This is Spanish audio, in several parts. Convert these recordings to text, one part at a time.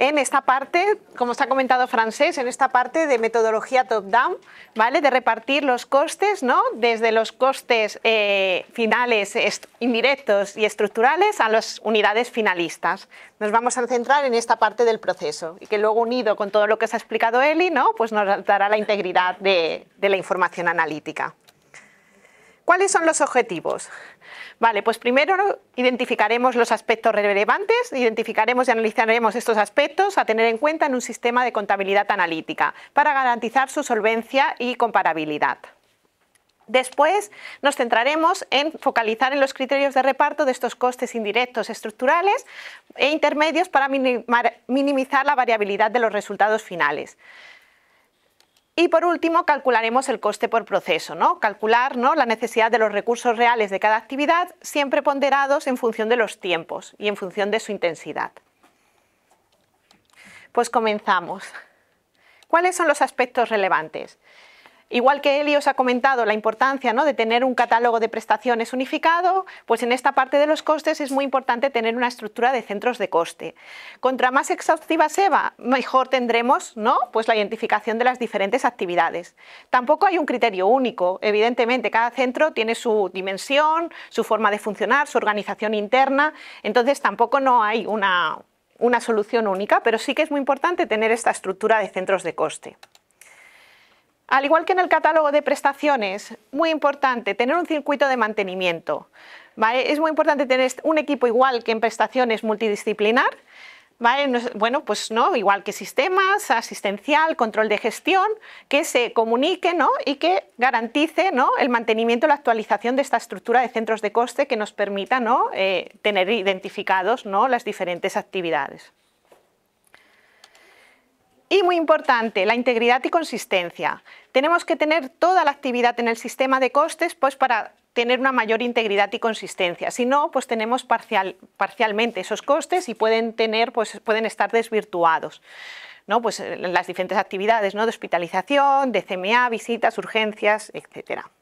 en esta parte, como se ha comentado francés, en esta parte de metodología top-down, ¿vale? de repartir los costes, ¿no? desde los costes eh, finales indirectos y estructurales a las unidades finalistas. Nos vamos a centrar en esta parte del proceso y que luego unido con todo lo que os ha explicado Eli, ¿no? pues nos dará la integridad de la información analítica. ¿Cuáles son los objetivos? Vale, pues primero identificaremos los aspectos relevantes, identificaremos y analizaremos estos aspectos a tener en cuenta en un sistema de contabilidad analítica para garantizar su solvencia y comparabilidad. Después nos centraremos en focalizar en los criterios de reparto de estos costes indirectos estructurales e intermedios para minimizar la variabilidad de los resultados finales. Y por último, calcularemos el coste por proceso, ¿no? calcular ¿no? la necesidad de los recursos reales de cada actividad, siempre ponderados en función de los tiempos y en función de su intensidad. Pues comenzamos. ¿Cuáles son los aspectos relevantes? Igual que Eli os ha comentado la importancia ¿no? de tener un catálogo de prestaciones unificado, pues en esta parte de los costes es muy importante tener una estructura de centros de coste. Contra más exhaustiva sea, mejor tendremos ¿no? pues la identificación de las diferentes actividades. Tampoco hay un criterio único, evidentemente cada centro tiene su dimensión, su forma de funcionar, su organización interna, entonces tampoco no hay una, una solución única, pero sí que es muy importante tener esta estructura de centros de coste. Al igual que en el catálogo de prestaciones, muy importante tener un circuito de mantenimiento. Es muy importante tener un equipo igual que en prestaciones multidisciplinar, bueno, pues no, igual que sistemas, asistencial, control de gestión, que se comunique y que garantice el mantenimiento y la actualización de esta estructura de centros de coste que nos permita eh, tener identificados las diferentes actividades. Y muy importante, la integridad y consistencia. Tenemos que tener toda la actividad en el sistema de costes pues, para tener una mayor integridad y consistencia. Si no, pues tenemos parcialmente esos costes y pueden, tener, pues, pueden estar desvirtuados. ¿no? Pues, las diferentes actividades ¿no? de hospitalización, de CMA, visitas, urgencias, etcétera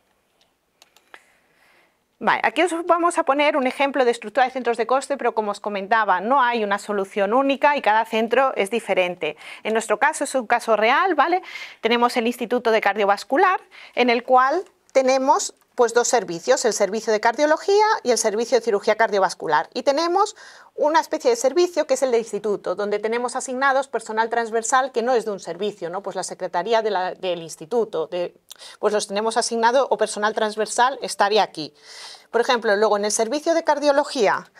aquí os vamos a poner un ejemplo de estructura de centros de coste, pero como os comentaba, no hay una solución única y cada centro es diferente. En nuestro caso es un caso real, ¿vale? Tenemos el Instituto de Cardiovascular, en el cual tenemos pues dos servicios, el servicio de cardiología y el servicio de cirugía cardiovascular. Y tenemos una especie de servicio que es el de instituto, donde tenemos asignados personal transversal que no es de un servicio, ¿no? pues la secretaría del instituto, pues los tenemos asignado o personal transversal estaría aquí. Por ejemplo, luego en el servicio de cardiología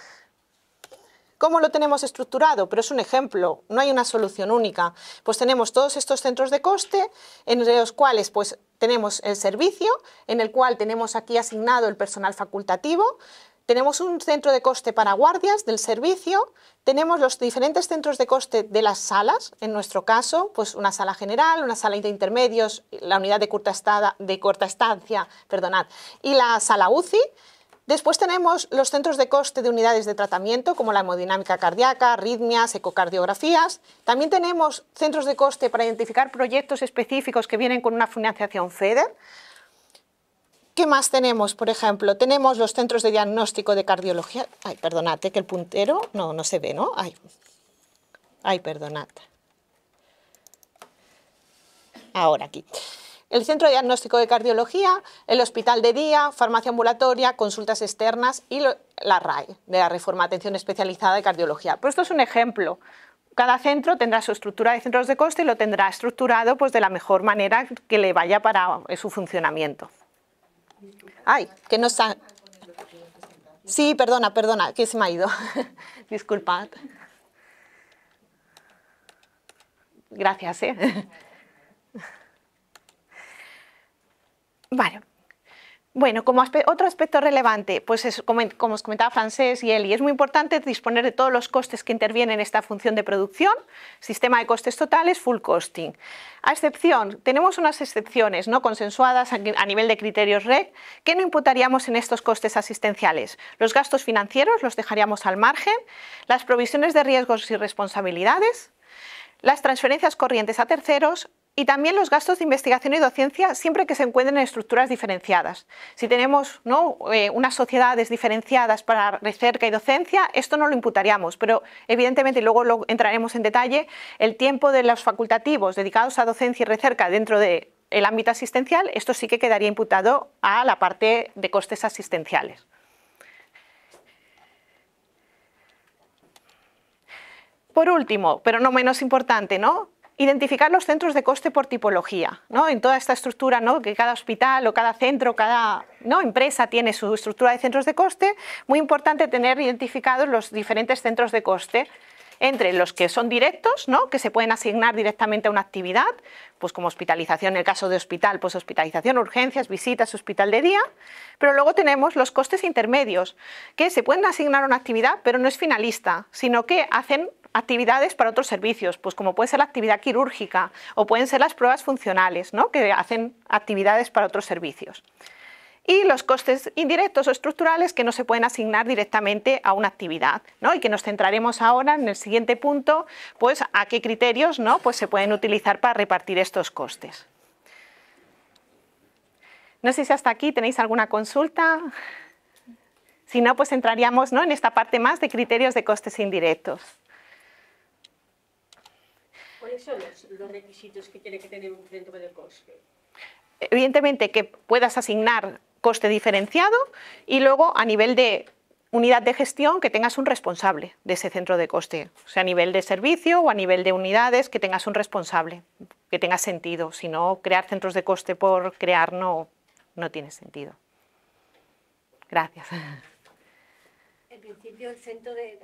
¿Cómo lo tenemos estructurado? Pero es un ejemplo, no hay una solución única. Pues tenemos todos estos centros de coste en los cuales pues, tenemos el servicio, en el cual tenemos aquí asignado el personal facultativo, tenemos un centro de coste para guardias del servicio, tenemos los diferentes centros de coste de las salas, en nuestro caso, pues una sala general, una sala de intermedios, la unidad de corta, de corta estancia, perdonad, y la sala UCI, Después tenemos los centros de coste de unidades de tratamiento, como la hemodinámica cardíaca, arritmias, ecocardiografías. También tenemos centros de coste para identificar proyectos específicos que vienen con una financiación FEDER. ¿Qué más tenemos? Por ejemplo, tenemos los centros de diagnóstico de cardiología. Ay, perdonate, que el puntero... No, no se ve, ¿no? Ay, ay perdonad. Ahora aquí el Centro de Diagnóstico de Cardiología, el Hospital de Día, Farmacia Ambulatoria, Consultas Externas y la RAE, de la Reforma Atención Especializada de Cardiología. Pero esto es un ejemplo. Cada centro tendrá su estructura de centros de coste y lo tendrá estructurado pues, de la mejor manera que le vaya para su funcionamiento. Ay, que no está... Sí, perdona, perdona, que se me ha ido. Disculpad. Gracias, ¿eh? Vale. Bueno, como otro aspecto relevante, pues como, os comentaba Francés y Eli, es muy importante disponer de todos los costes que intervienen en esta función de producción, sistema de costes totales, full costing. A excepción, tenemos unas excepciones no consensuadas a nivel de criterios REC que no imputaríamos en estos costes asistenciales. Los gastos financieros los dejaríamos al margen, las provisiones de riesgos y responsabilidades, las transferencias corrientes a terceros y también los gastos de investigación y docencia siempre que se encuentren en estructuras diferenciadas. Si tenemos ¿no? Eh, unas sociedades diferenciadas para recerca y docencia, esto no lo imputaríamos, pero evidentemente, y luego lo entraremos en detalle, el tiempo de los facultativos dedicados a docencia y recerca dentro del ámbito asistencial, esto sí que quedaría imputado a la parte de costes asistenciales. Por último, pero no menos importante, ¿no? Identificar los centros de coste por tipología. ¿no? En toda esta estructura, ¿no? que cada hospital o cada centro, cada empresa tiene su estructura de centros de coste, muy importante tener identificados los diferentes centros de coste entre los que son directos, ¿no? que se pueden asignar directamente a una actividad, pues como hospitalización, en el caso de hospital, pues hospitalización, urgencias, visitas, hospital de día, pero luego tenemos los costes intermedios, que se pueden asignar a una actividad, pero no es finalista, sino que hacen actividades para otros servicios, pues como puede ser la actividad quirúrgica o pueden ser las pruebas funcionales, ¿no? que hacen actividades para otros servicios. Y los costes indirectos o estructurales que no se pueden asignar directamente a una actividad, ¿no? y que nos centraremos ahora en el siguiente punto, pues a qué criterios ¿no? pues se pueden utilizar para repartir estos costes. No sé si hasta aquí tenéis alguna consulta. Si no, pues entraríamos ¿no? en esta parte más de criterios de costes indirectos. ¿Cuáles son los, requisitos que tiene que tener un centro de coste? Evidentemente que puedas asignar coste diferenciado y luego a nivel de unidad de gestión que tengas un responsable de ese centro de coste, o sea, a nivel de servicio o a nivel de unidades que tengas un responsable, que tenga sentido, si no, crear centros de coste por crear no, no tiene sentido. Gracias. En principio, el centro de,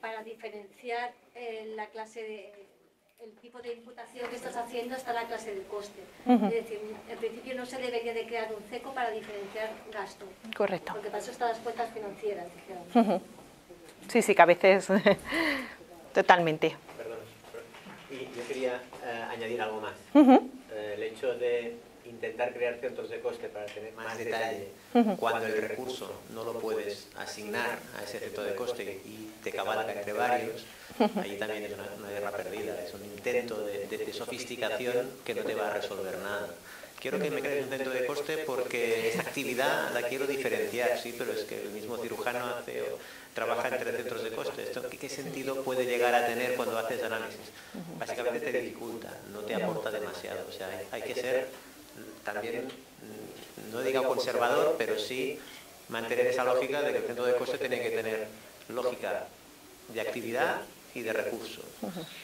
para diferenciar eh, la clase de el tipo de imputación que estás haciendo está la clase del coste. Es decir, en principio no se debería de crear un CECO para diferenciar gasto. Correcto. Porque para eso están las cuentas financieras, Sí, sí, que a veces... Totalmente. Perdón. Y yo quería eh, añadir algo más. Eh, el hecho de intentar crear centros de coste para tener más detalle cuando el recurso no lo puedes asignar a ese centro de coste y te cabalga entre varios, ahí también es una, guerra perdida, es un intento de, sofisticación que no te va a resolver nada. Quiero que me crees un centro de coste porque esa actividad la quiero diferenciar, sí, pero es que el mismo cirujano hace, trabaja entre centros de coste. ¿Esto qué, sentido puede llegar a tener cuando haces análisis? Básicamente te dificulta, no te aporta demasiado. O sea, hay que ser también, mm, no diga conservador, pero sí mantener esa lógica de que el centro de coste tiene que tener lógica de actividad y de recursos.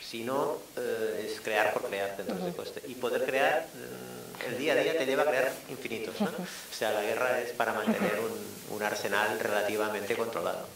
Si no, eh, es crear por crear centros de coste. Y poder crear, mm, el día a día te lleva a crear infinitos. O sea, la guerra es para mantener un arsenal relativamente controlado.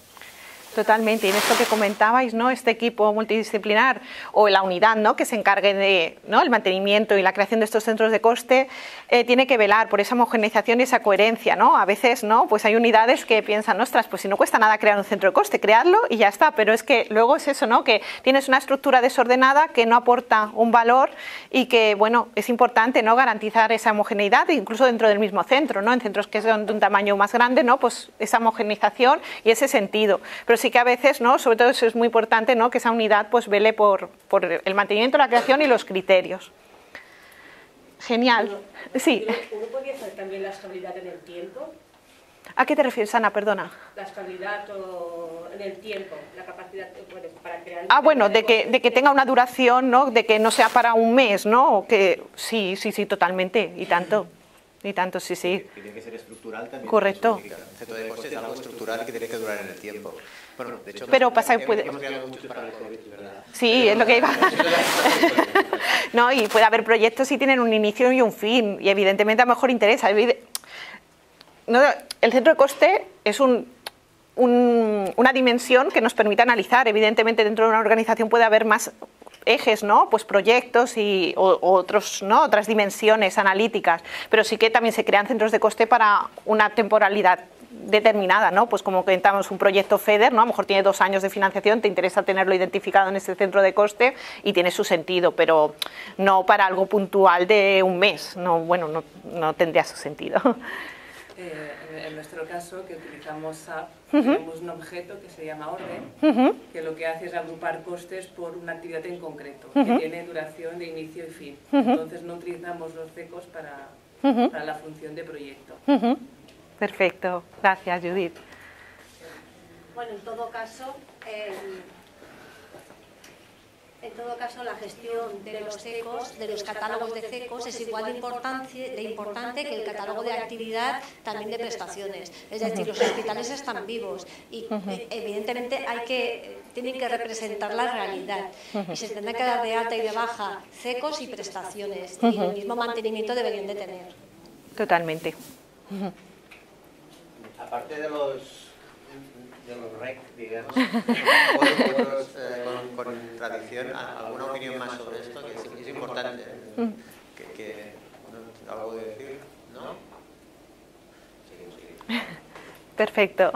Totalmente, y en esto que comentabais, ¿no? este equipo multidisciplinar o la unidad ¿no? que se encargue de ¿no? el mantenimiento y la creación de estos centros de coste eh, tiene que velar por esa homogeneización y esa coherencia. ¿no? A veces ¿no? pues hay unidades que piensan, ostras, pues si no cuesta nada crear un centro de coste, crearlo y ya está, pero es que luego es eso, ¿no? que tienes una estructura desordenada que no aporta un valor y que bueno, es importante ¿no? garantizar esa homogeneidad incluso dentro del mismo centro, ¿no? en centros que son de un tamaño más grande, ¿no? pues esa homogeneización y ese sentido. Pero sí que a veces, ¿no? sobre todo eso es muy importante, ¿no? que esa unidad pues vele por, por el mantenimiento, la creación y los criterios. Genial. Sí. ¿Uno podría hacer también la estabilidad en el tiempo? ¿A qué te refieres, Ana? Perdona. La estabilidad en el tiempo, la capacidad para crear... Ah, bueno, de que, de que tenga una duración, ¿no? De que no sea para un mes, ¿no? que, sí, sí, sí, totalmente, y tanto. Y tanto, sí, sí. Tiene que ser estructural también. Correcto. El coste es algo estructural que tiene que durar en el tiempo. Bueno, de hecho, pero pasa puede... Sí, es lo que iba. no, y puede haber proyectos si tienen un inicio y un fin, y evidentemente a lo mejor interesa. No, el centro de coste es un, una dimensión que nos permite analizar. Evidentemente dentro de una organización puede haber más ejes, ¿no? Pues proyectos y otros, ¿no? otras dimensiones analíticas, pero sí que también se crean centros de coste para una temporalidad determinada, ¿no? Pues como comentamos, un proyecto FEDER, ¿no? A lo mejor tiene dos años de financiación, te interesa tenerlo identificado en ese centro de coste y tiene su sentido, pero no para algo puntual de un mes, no, bueno, no, no tendría su sentido. Eh, en, nuestro caso, que utilizamos SAP, tenemos un objeto que se llama orden, que lo que hace es agrupar costes por una actividad en concreto, que tiene duración de inicio y fin. Entonces no utilizamos los CECOS para, para la función de proyecto. Perfecto, gracias Judith. Bueno, en todo caso, en todo caso, la gestión de los CECOS, de los catálogos de CECOS, es igual de importante, de importante que el catálogo de actividad también de prestaciones. Es decir, los hospitales están vivos y evidentemente hay que, tienen que representar la realidad y se tendrá que dar de alta y de baja CECOS y prestaciones y el mismo mantenimiento deberían de tener. Totalmente. Aparte de los de los REC, digamos, con, con, tradición, ¿alguna opinión más sobre esto? Que es, importante mm. que, que algo de decir, ¿no? Perfecto.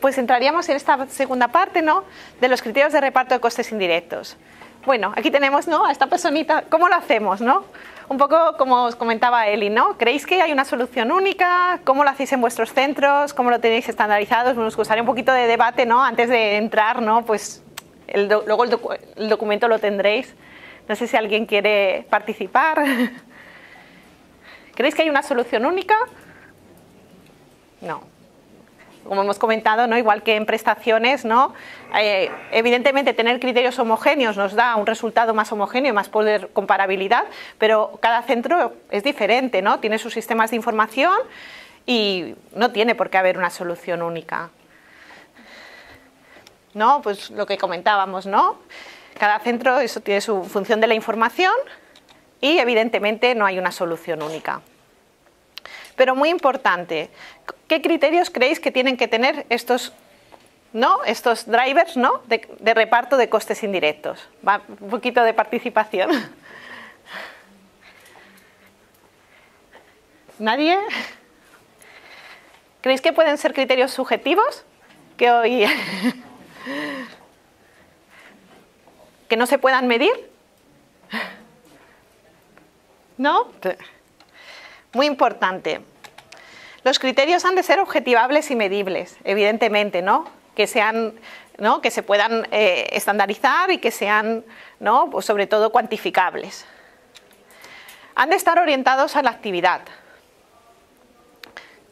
Pues entraríamos en esta segunda parte, ¿no? De los criterios de reparto de costes indirectos. Bueno, aquí tenemos, ¿no? A esta personita, ¿cómo lo hacemos, no? Un poco como os comentaba Eli, ¿no? ¿Creéis que hay una solución única? ¿Cómo lo hacéis en vuestros centros? ¿Cómo lo tenéis estandarizado? Nos gustaría un poquito de debate, ¿no? Antes de entrar, ¿no? Pues luego el, documento lo tendréis. No sé si alguien quiere participar. ¿Creéis que hay una solución única? No como hemos comentado, ¿no? igual que en prestaciones, ¿no? Eh, evidentemente tener criterios homogéneos nos da un resultado más homogéneo, más poder comparabilidad, pero cada centro es diferente, ¿no? tiene sus sistemas de información y no tiene por qué haber una solución única. ¿No? Pues lo que comentábamos, ¿no? Cada centro eso tiene su función de la información y evidentemente no hay una solución única. Pero muy importante, ¿qué criterios creéis que tienen que tener estos, ¿no? estos drivers ¿no? de, reparto de costes indirectos? Va, un poquito de participación. ¿Nadie? ¿Creéis que pueden ser criterios subjetivos? Que hoy... que no se puedan medir? ¿No? Muy importante. Los criterios han de ser objetivables y medibles, evidentemente, ¿no? Que sean, ¿no? Que se puedan eh, estandarizar y que sean, ¿no? Pues sobre todo cuantificables. Han de estar orientados a la actividad,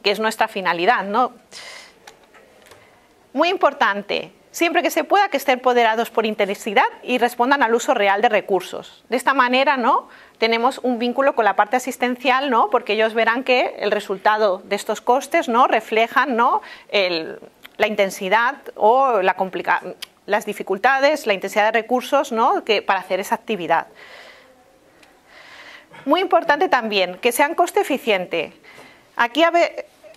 que es nuestra finalidad, ¿no? Muy importante, siempre que se pueda que estén empoderados por intensidad y respondan al uso real de recursos. De esta manera, ¿no? tenemos un vínculo con la parte asistencial, ¿no? porque ellos verán que el resultado de estos costes ¿no? reflejan ¿no? la intensidad o la las dificultades, la intensidad de recursos ¿no? que, para hacer esa actividad. Muy importante también que sean coste eficiente. Aquí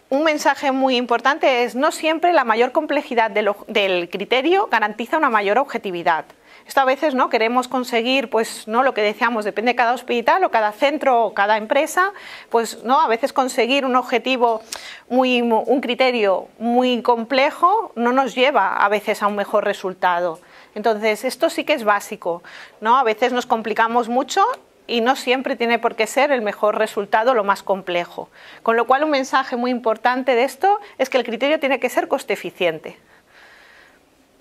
un mensaje muy importante es no siempre la mayor complejidad del criterio garantiza una mayor objetividad. Esto a veces no queremos conseguir, pues no lo que decíamos, depende de cada hospital o cada centro o cada empresa, pues no a veces conseguir un objetivo muy un criterio muy complejo no nos lleva a veces a un mejor resultado. Entonces, esto sí que es básico, ¿no? A veces nos complicamos mucho y no siempre tiene por qué ser el mejor resultado lo más complejo. Con lo cual, un mensaje muy importante de esto es que el criterio tiene que ser coste eficiente.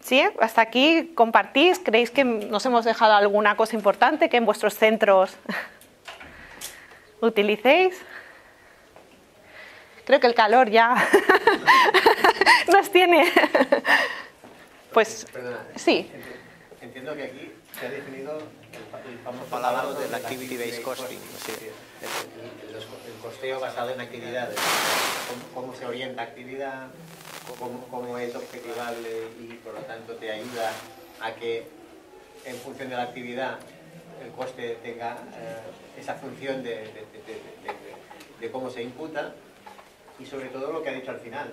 ¿Sí? Hasta aquí compartís, creéis que nos hemos dejado alguna cosa importante que en vuestros centros utilicéis. Creo que el calor ya nos tiene. pues sí. Entiendo que aquí se ha definido el famoso palabra del activity based costing, el, el, costeo basado en actividades, cómo, cómo se orienta actividad, cómo, es objetivable y por lo tanto te ayuda a que en función de la actividad el coste tenga eh, esa función de, cómo se imputa y sobre todo lo que ha dicho al final.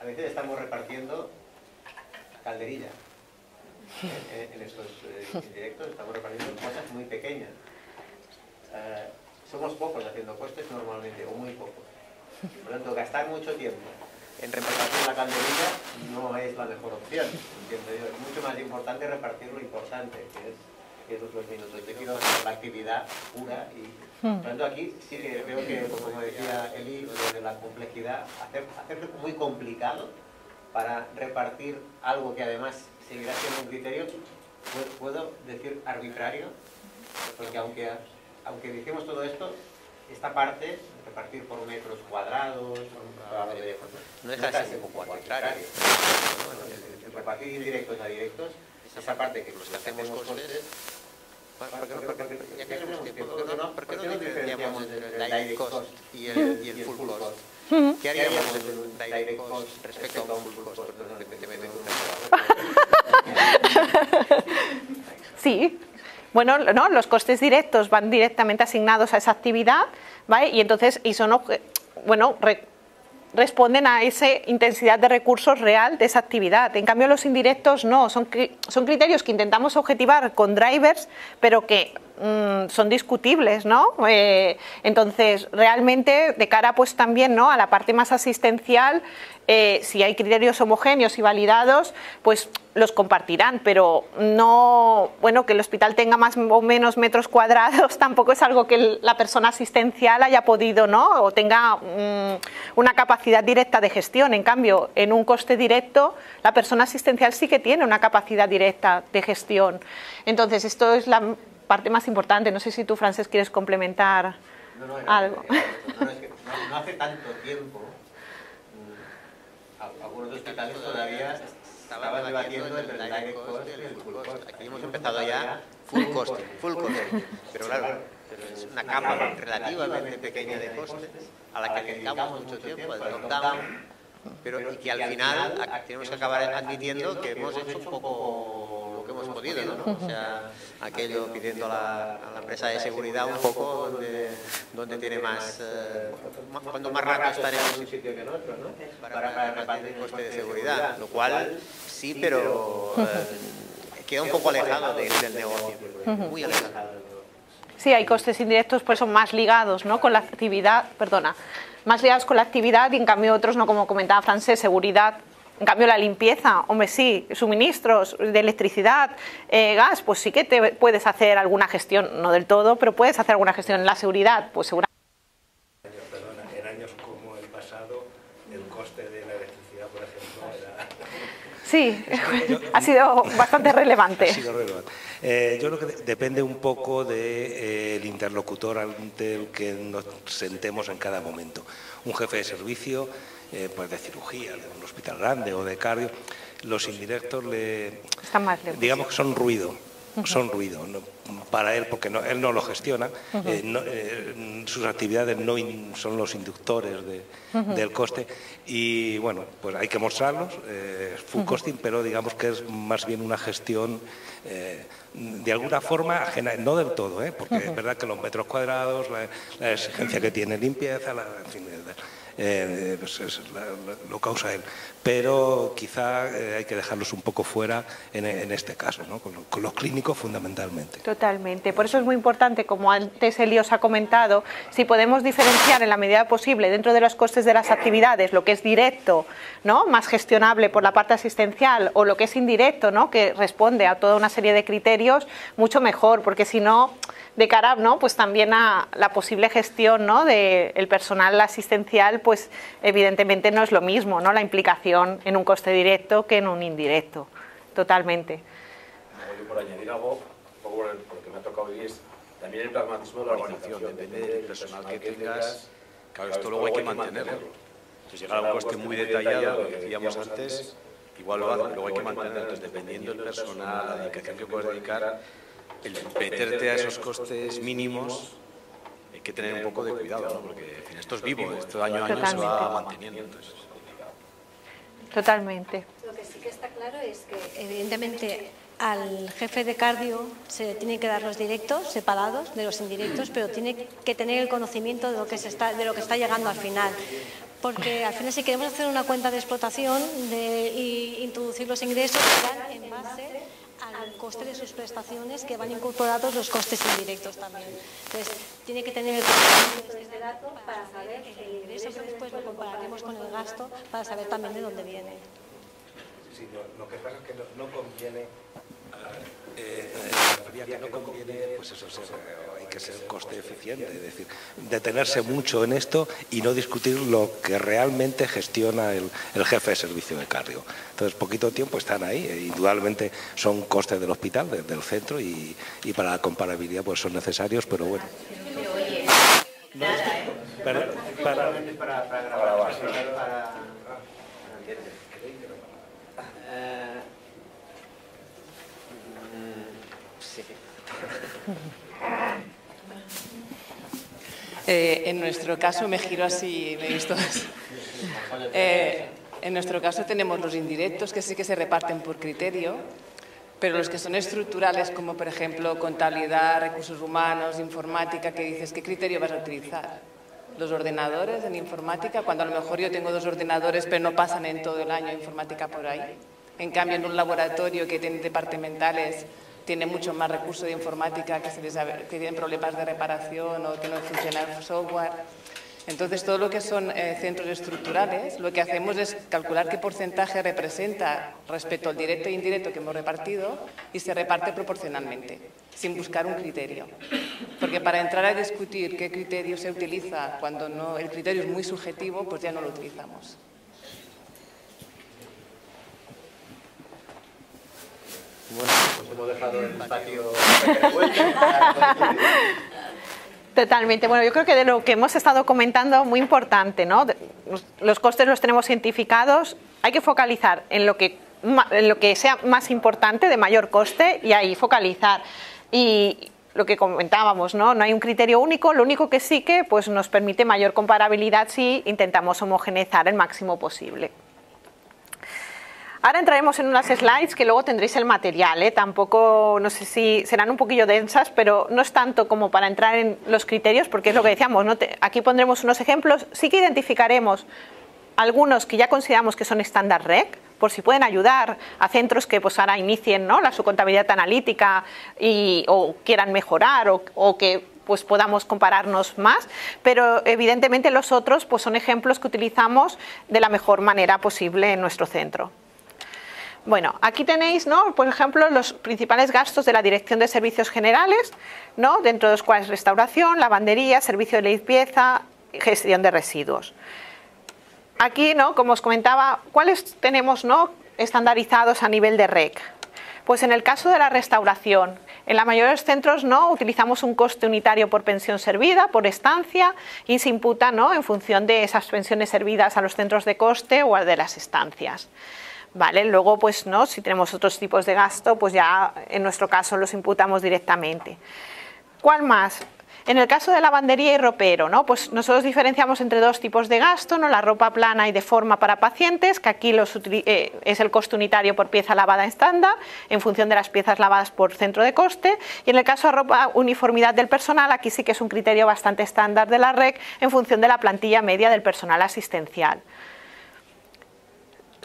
A veces estamos repartiendo calderilla. En, estos eh, directos estamos repartiendo cosas muy pequeñas. Eh, somos pocos haciendo costes normalmente, o muy pocos. Por lo tanto, gastar mucho tiempo en repartir la calderilla no es la mejor opción, Es mucho más importante repartir lo importante, que es pierdo los minutos. Yo quiero la actividad pura y... Por tanto, aquí sí que creo que, como decía Eli, de la complejidad, hacer, hacerlo muy complicado para repartir algo que además seguirá siendo un criterio, puedo decir arbitrario, porque aunque, aunque dijimos todo esto, esta parte, repartir por metros cuadrados, no es así como arbitrario. Repartir indirectos a directos, esa parte que los que hacemos costes, ¿por qué no diferenciamos el direct cost y el full cost? ¿Qué haríamos el direct cost respecto a un full cost? Sí, bueno, no, los costes directos van directamente asignados a esa actividad, ¿vale? Y entonces, y son, bueno, responden a esa intensidad de recursos real de esa actividad. En cambio, los indirectos no, son, son criterios que intentamos objetivar con drivers, pero que Mm, son discutibles, ¿no? Eh, entonces, realmente, de cara pues también ¿no? a la parte más asistencial, eh, si hay criterios homogéneos y validados, pues los compartirán, pero no, bueno, que el hospital tenga más o menos metros cuadrados tampoco es algo que la persona asistencial haya podido, ¿no? O tenga mm, una capacidad directa de gestión. En cambio, en un coste directo, la persona asistencial sí que tiene una capacidad directa de gestión. Entonces, esto es la parte más importante. No sé si tú, Frances, quieres complementar algo. No, hace tanto tiempo, algunos hospitales todavía estaban debatiendo entre el direct cost y el full cost. Aquí hemos empezado ya full cost, full cost. Pero claro, es una capa relativamente pequeña de costes a la que dedicamos mucho tiempo, top-down, pero y que al final tenemos que acabar admitiendo que hemos hecho un poco hemos podido, ¿no? O sea, aquello pidiendo a la, a la empresa de seguridad un poco donde, donde tiene más, eh, cuando más rato estar en un sitio que en otro, ¿no? Para, para repartir el coste de seguridad, lo cual sí, pero eh, queda un poco alejado de, del negocio, muy alejado. Sí, hay costes indirectos, pues son más ligados ¿no? con la actividad, perdona, más ligados con la actividad y en cambio otros, no como comentaba Francés, seguridad en cambio, la limpieza, hombre, sí, suministros de electricidad, eh, gas, pues sí que te puedes hacer alguna gestión, no del todo, pero puedes hacer alguna gestión en la seguridad, pues seguramente. Perdona, en años como el pasado, el coste de la electricidad, por ejemplo, era... Sí, ha sido bastante relevante. Ha sido relevante. Eh, yo creo que depende un poco del de, eh, interlocutor ante el que nos sentemos en cada momento. Un jefe de servicio eh, pues de cirugía, de un hospital grande o de cardio, los indirectos le, digamos que son ruido, son ruido para él porque él no lo gestiona, eh, eh, sus actividades no son los inductores del coste. Y bueno, pues hay que mostrarlos, full costing, pero digamos que es más bien una gestión de alguna forma ajena, no del todo, porque es verdad que los metros cuadrados, la, exigencia que tiene limpieza, la, en fin, eh, pues lo causa él. Pero quizá eh, hay que dejarlos un poco fuera en, este caso, con, los clínicos fundamentalmente. Totalmente. Por eso es muy importante, como antes Elios ha comentado, si podemos diferenciar en la medida posible dentro de los costes de las actividades lo que es directo, ¿no? más gestionable por la parte asistencial, o lo que es indirecto, ¿no? que responde a toda una serie de criterios, mucho mejor, porque si no de cara ¿no? pues también a la posible gestión ¿no? del personal asistencial, pues evidentemente no es lo mismo ¿no? la implicación en un coste directo que en un indirecto, totalmente. Yo por añadir algo, porque me ha tocado vivir, también el pragmatismo de la organización, depende del personal que tengas, claro, esto luego hay que mantenerlo. Entonces llegar a un coste muy detallado, lo que decíamos antes, igual lo hago, luego hay que mantenerlo, entonces dependiendo del personal, la dedicación que puedes dedicar, el meterte a esos costes mínimos hay que tener un poco de cuidado, ¿no? porque esto es vivo, esto año a año se va manteniendo. Entonces, Totalmente. Lo que sí que está claro es que, evidentemente, al jefe de cardio se tiene que dar los directos separados de los indirectos, pero tiene que tener el conocimiento de lo que, se está, de lo que está llegando al final. Porque al final, si queremos hacer una cuenta de explotación de, y introducir los ingresos, en base al coste de sus prestaciones que van incorporados los costes indirectos también. Entonces, tiene que tener el conocimiento este dato para saber el ingreso que después lo compararemos con el gasto para saber también de dónde viene. Sí, lo que pasa es que no, conviene Eh, que no conviene, pues eso, hay que ser coste eficiente, es decir, detenerse mucho en esto y no discutir lo que realmente gestiona el, jefe de servicio de cargo. Entonces, poquito tiempo están ahí, e indudablemente son costes del hospital, del centro, y, para la comparabilidad pues son necesarios, pero bueno. para, para, Eh, en nuestro caso, me giro así, me he visto. Eh, en nuestro caso tenemos los indirectos que sí que se reparten por criterio, pero los que son estructurales, como por ejemplo contabilidad, recursos humanos, informática, que dices, ¿qué criterio vas a utilizar? Los ordenadores en informática, cuando a lo mejor yo tengo dos ordenadores, pero no pasan en todo el año informática por ahí. En cambio, en un laboratorio que tiene departamentales tiene mucho más recursos de informática que, se tienen problemas de reparación o que no funciona el software. Entonces, todo lo que son eh, centros estructurales, lo que hacemos es calcular qué porcentaje representa respecto al directo e indirecto que hemos repartido y se reparte proporcionalmente, sin buscar un criterio. Porque para entrar a discutir qué criterio se utiliza cuando no, el criterio es muy subjetivo, pues ya no lo utilizamos. Bueno, pues hemos dejado el patio Totalmente. Bueno, yo creo que de lo que hemos estado comentando, muy importante, ¿no? Los costes los tenemos identificados, hay que focalizar en lo que, en lo que sea más importante, de mayor coste, y ahí focalizar. Y lo que comentábamos, ¿no? No hay un criterio único, lo único que sí que pues, nos permite mayor comparabilidad si intentamos homogeneizar el máximo posible. Ahora entraremos en unas slides que luego tendréis el material. ¿eh? Tampoco, no sé si serán un poquillo densas, pero no es tanto como para entrar en los criterios, porque es lo que decíamos. ¿no? aquí pondremos unos ejemplos. Sí que identificaremos algunos que ya consideramos que son estándar REC, por si pueden ayudar a centros que pues ahora inicien ¿no? la su contabilidad analítica y, o quieran mejorar o, o que pues podamos compararnos más, pero evidentemente los otros pues son ejemplos que utilizamos de la mejor manera posible en nuestro centro. Bueno, aquí tenéis, ¿no? por ejemplo, los principales gastos de la Dirección de Servicios Generales, ¿no? dentro de los cuales restauración, lavandería, servicio de limpieza, gestión de residuos. Aquí, ¿no? como os comentaba, ¿cuáles tenemos ¿no? estandarizados a nivel de REC? Pues en el caso de la restauración, en la mayoría de los centros no utilizamos un coste unitario por pensión servida, por estancia, y se imputa ¿no? en función de esas pensiones servidas a los centros de coste o a de las estancias. ¿Vale? Luego, pues no, si tenemos otros tipos de gasto, pues ya en nuestro caso los imputamos directamente. ¿Cuál más? En el caso de lavandería y ropero, ¿no? pues nosotros diferenciamos entre dos tipos de gasto, ¿no? la ropa plana y de forma para pacientes, que aquí eh, es el coste unitario por pieza lavada estándar, en función de las piezas lavadas por centro de coste, y en el caso de ropa uniformidad del personal, aquí sí que es un criterio bastante estándar de la REC, en función de la plantilla media del personal asistencial.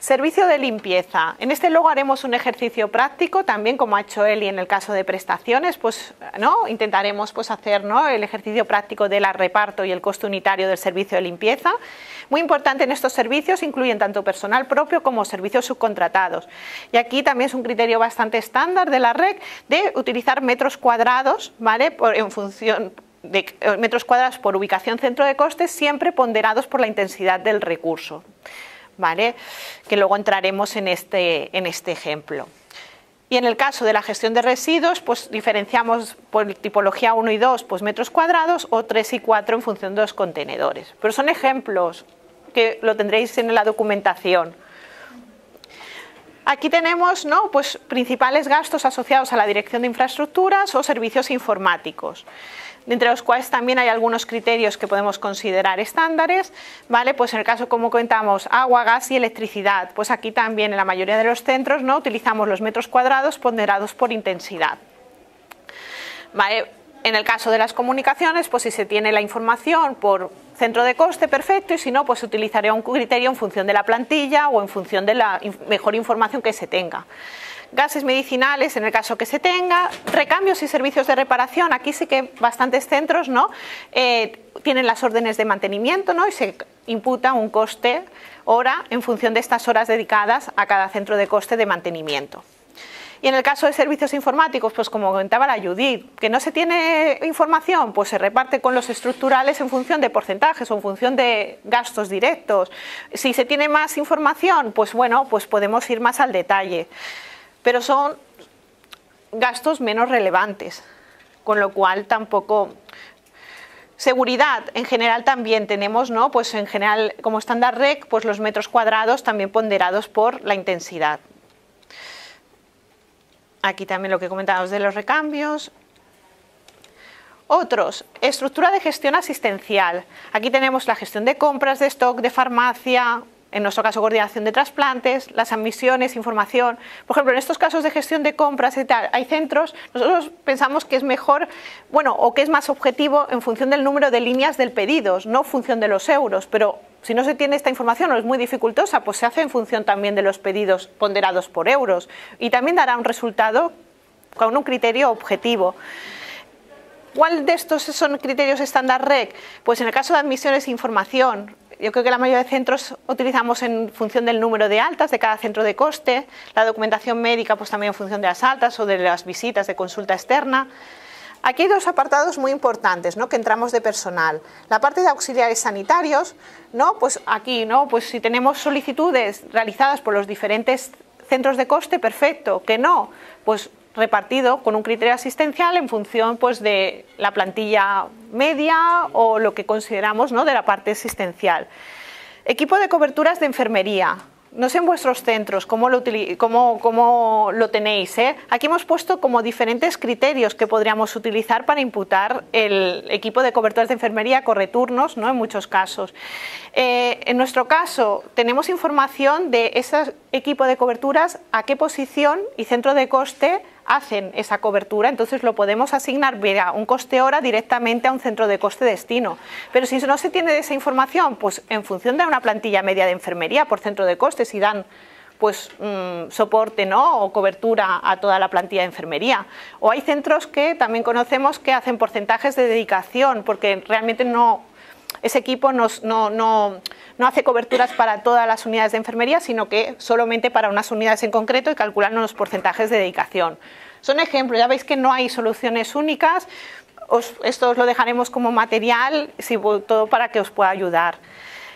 Servicio de limpieza. En este luego haremos un ejercicio práctico, también como ha hecho Eli en el caso de prestaciones, pues ¿no? intentaremos pues, hacer ¿no? el ejercicio práctico del reparto y el coste unitario del servicio de limpieza. Muy importante en estos servicios incluyen tanto personal propio como servicios subcontratados. Y aquí también es un criterio bastante estándar de la REC de utilizar metros cuadrados, ¿vale? en función de eh, metros cuadrados por ubicación centro de costes, siempre ponderados por la intensidad del recurso. Que luego entraremos en este, en este ejemplo. Y en el caso de la gestión de residuos, pues diferenciamos por tipología 1 y 2 pues metros cuadrados o 3 y 4 en función de los contenedores. Pero son ejemplos que lo tendréis en la documentación. Aquí tenemos ¿no? pues, principales gastos asociados a la dirección de infraestructuras o servicios informáticos entre los cuales también hay algunos criterios que podemos considerar estándares, ¿vale? Pues en el caso, como comentamos, agua, gas y electricidad, pues aquí también en la mayoría de los centros no utilizamos los metros cuadrados ponderados por intensidad. En el caso de las comunicaciones, pues si se tiene la información por centro de coste, perfecto, y si no, pues se utilizaría un criterio en función de la plantilla o en función de la mejor información que se tenga gases medicinales en el caso que se tenga, recambios y servicios de reparación, aquí sí que bastantes centros ¿no? Eh, tienen las órdenes de mantenimiento ¿no? y se imputa un coste hora en función de estas horas dedicadas a cada centro de coste de mantenimiento. Y en el caso de servicios informáticos, pues como comentaba la Judith, que no se tiene información, pues se reparte con los estructurales en función de porcentajes o en función de gastos directos. Si se tiene más información, pues bueno, pues podemos ir más al detalle. Pero son gastos menos relevantes, con lo cual tampoco Seguridad, en general también tenemos, ¿no? Pues en general, como estándar REC, pues los metros cuadrados también ponderados por la intensidad. Aquí también lo que comentábamos de los recambios. Otros, estructura de gestión asistencial. Aquí tenemos la gestión de compras, de stock, de farmacia, en nuestro caso coordinación de trasplantes, las admisiones, información. Por ejemplo, en estos casos de gestión de compras y tal, hay centros, nosotros pensamos que es mejor, bueno, o que es más objetivo en función del número de líneas del pedido, no en función de los euros, pero si no se tiene esta información o es muy dificultosa, pues se hace en función también de los pedidos ponderados por euros y también dará un resultado con un criterio objetivo. ¿Cuál de estos son criterios estándar REC? Pues en el caso de admisiones e información, yo creo que la mayoría de centros utilizamos en función del número de altas de cada centro de coste, la documentación médica pues también en función de las altas o de las visitas de consulta externa. Aquí hay dos apartados muy importantes ¿no? que entramos de personal. La parte de auxiliares sanitarios, ¿no? pues aquí ¿no? pues si tenemos solicitudes realizadas por los diferentes centros de coste, perfecto. Que no, pues repartido con un criterio asistencial en función pues, de la plantilla media o lo que consideramos ¿no? de la parte asistencial. Equipo de coberturas de enfermería. No sé en vuestros centros cómo lo, cómo, lo tenéis. ¿eh? Aquí hemos puesto como diferentes criterios que podríamos utilizar para imputar el equipo de coberturas de enfermería, correturnos, ¿no? en muchos casos. Eh, en nuestro caso, tenemos información de ese equipo de coberturas, a qué posición y centro de coste hacen esa cobertura, entonces lo podemos asignar vía un coste hora directamente a un centro de coste destino. Pero si no se tiene esa información, pues en función de una plantilla media de enfermería por centro de coste, si dan pues mm, soporte ¿no? o cobertura a toda la plantilla de enfermería. O hay centros que también conocemos que hacen porcentajes de dedicación, porque realmente no, ese equipo no, no, hace coberturas para todas las unidades de enfermería, sino que solamente para unas unidades en concreto y calculan los porcentajes de dedicación. Son ejemplos, ya veis que no hay soluciones únicas, esto os lo dejaremos como material, todo para que os pueda ayudar.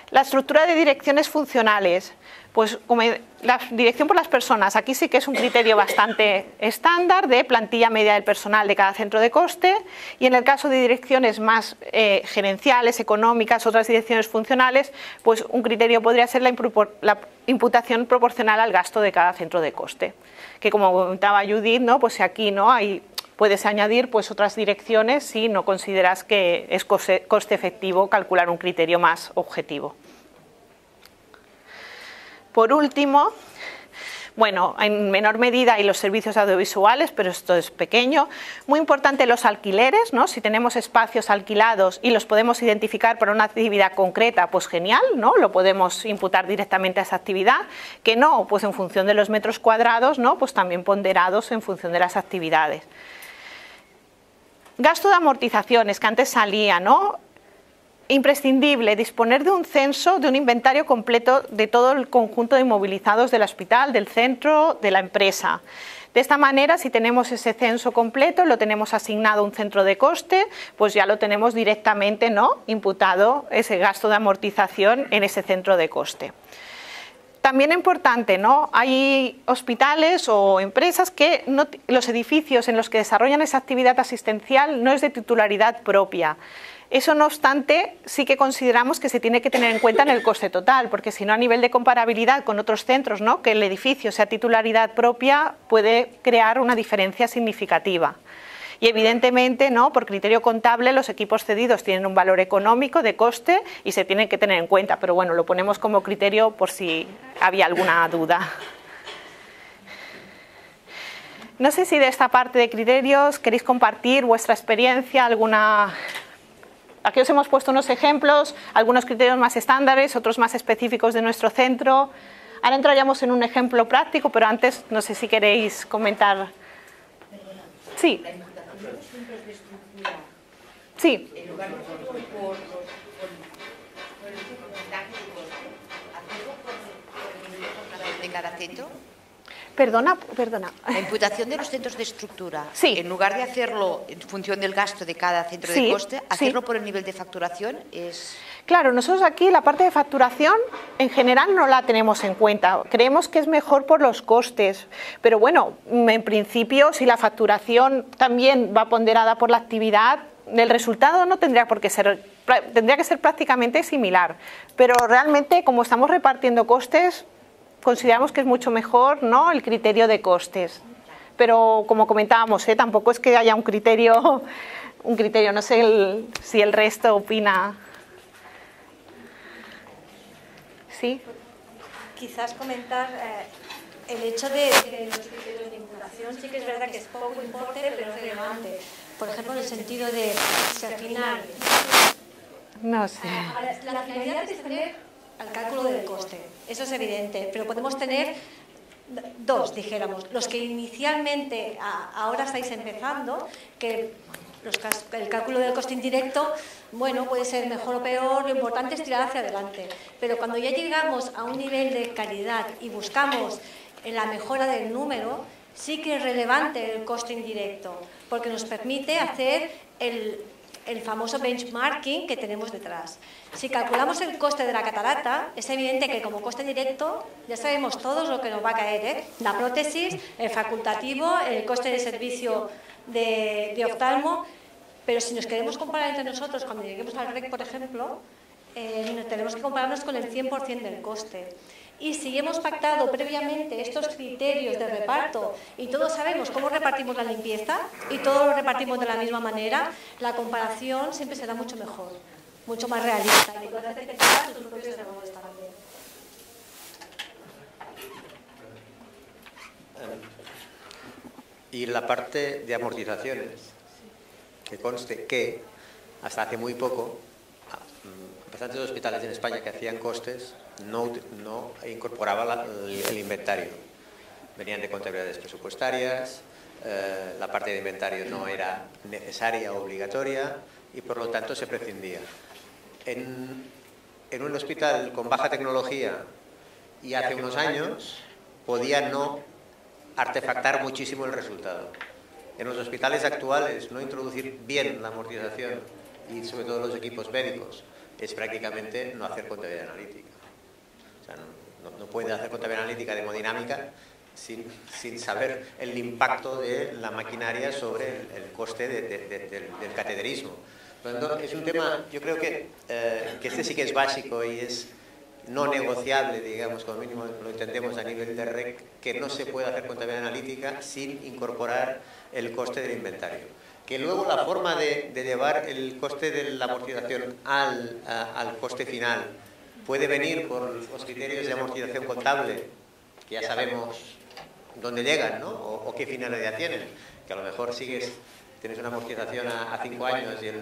La estructura de direcciones funcionales pues como la dirección por las personas, aquí sí que es un criterio bastante estándar de plantilla media del personal de cada centro de coste y en el caso de direcciones más eh, gerenciales, económicas, otras direcciones funcionales, pues un criterio podría ser la, imputación proporcional al gasto de cada centro de coste. Que como comentaba Judith, ¿no? pues aquí no hay puedes añadir pues otras direcciones si no consideras que es coste efectivo calcular un criterio más objetivo. Por último, bueno, en menor medida hay los servicios audiovisuales, pero esto es pequeño. Muy importante los alquileres, ¿no? Si tenemos espacios alquilados y los podemos identificar para una actividad concreta, pues genial, ¿no? Lo podemos imputar directamente a esa actividad. Que no, pues en función de los metros cuadrados, ¿no? Pues también ponderados en función de las actividades. Gasto de amortizaciones, que antes salía, ¿no? Imprescindible disponer de un censo, de un inventario completo de todo el conjunto de inmovilizados del hospital, del centro, de la empresa. De esta manera, si tenemos ese censo completo, lo tenemos asignado a un centro de coste, pues ya lo tenemos directamente ¿no? imputado ese gasto de amortización en ese centro de coste. También importante, ¿no? Hay hospitales o empresas que los edificios en los que desarrollan esa actividad asistencial no es de titularidad propia. Eso, no obstante, sí que consideramos que se tiene que tener en cuenta en el coste total, porque si no, a nivel de comparabilidad con otros centros, ¿no? que el edificio sea titularidad propia, puede crear una diferencia significativa. Y evidentemente, ¿no? por criterio contable, los equipos cedidos tienen un valor económico de coste y se tienen que tener en cuenta, pero bueno, lo ponemos como criterio por si había alguna duda. No sé si de esta parte de criterios queréis compartir vuestra experiencia, alguna Aquí os hemos puesto unos ejemplos, algunos criterios más estándares, otros más específicos de nuestro centro. Ahora entraríamos en un ejemplo práctico, pero antes no sé si queréis comentar. Sí. Sí. Perdona, perdona. La imputación de los centros de estructura, Sí. en lugar de hacerlo en función del gasto de cada centro Sí, de coste, sí. hacerlo por el nivel de facturación es... Claro, nosotros aquí la parte de facturación en general no la tenemos en cuenta. Creemos que es mejor por los costes, pero bueno, mm, en principio si la facturación también va ponderada por la actividad, el resultado no tendría por qué ser tendría que ser prácticamente similar, pero realmente como estamos repartiendo costes, consideramos que es mucho mejor, ¿no? el criterio de costes. Pero como comentábamos, ¿eh? tampoco es que haya un criterio un criterio, no sé el- si el resto opina Sí, Quizás comentar eh, el hecho de, de los criterios de imputación, sí que es verdad que es poco importe, pero es relevante. Por ejemplo, en el sentido de si al final no sé. La finalidad es tener al cálculo del coste, eso es evidente, pero podemos tener dos, dijéramos. Los que inicialmente ahora estáis empezando, que el cálculo del coste indirecto, bueno, puede ser mejor o peor, lo importante es tirar hacia adelante. Pero cuando ya llegamos a un nivel de calidad y buscamos la mejora del número, sí que es relevante el coste indirecto, porque nos permite hacer el, el famoso benchmarking que tenemos detrás. Si calculamos el coste de la catarata, es evidente que como coste directo ya sabemos todos lo que nos va a caer, ¿eh? la prótesis, el facultativo, el coste de servicio de, de oftalmo, pero si nos queremos comparar entre nosotros cuando lleguemos al REC, por ejemplo, eh, tenemos que compararnos con el 100% del coste. Y si hemos pactado previamente estos criterios de reparto y todos sabemos cómo repartimos la limpieza y todos lo repartimos de la misma manera, la comparación siempre será mucho mejor, mucho más realista. Y la parte de amortizaciones, que conste que hasta hace muy poco, ah, bastantes hospitales en España que hacían costes no, no incorporaban el inventario. Venían de contabilidades presupuestarias, eh, la parte de inventario no era necesaria o obligatoria y por lo tanto se prescindía. En, en un hospital con baja tecnología y hace unos años podía no artefactar muchísimo el resultado. En los hospitales actuales, no introducir bien la amortización y sobre todo los equipos médicos es prácticamente no hacer contabilidad analítica. O sea, no, no- hacer contabilidad analítica de hemodinámica sin, sin saber el impacto de la maquinaria sobre el, coste de- de- de- del, del cateterismo. Por es un tema, yo creo que, eh, que este sí que es básico y es no negociable, digamos, como mínimo lo entendemos a nivel de REC, que no se puede hacer contabilidad analítica sin incorporar el coste del inventario. Que luego la forma de, llevar el coste de la amortización al, al coste final puede venir por los criterios de amortización contable, que ya sabemos dónde llegan, ¿no? O, o qué finalidad tienen. Que a lo mejor sigues, tienes una amortización a, a cinco años y el,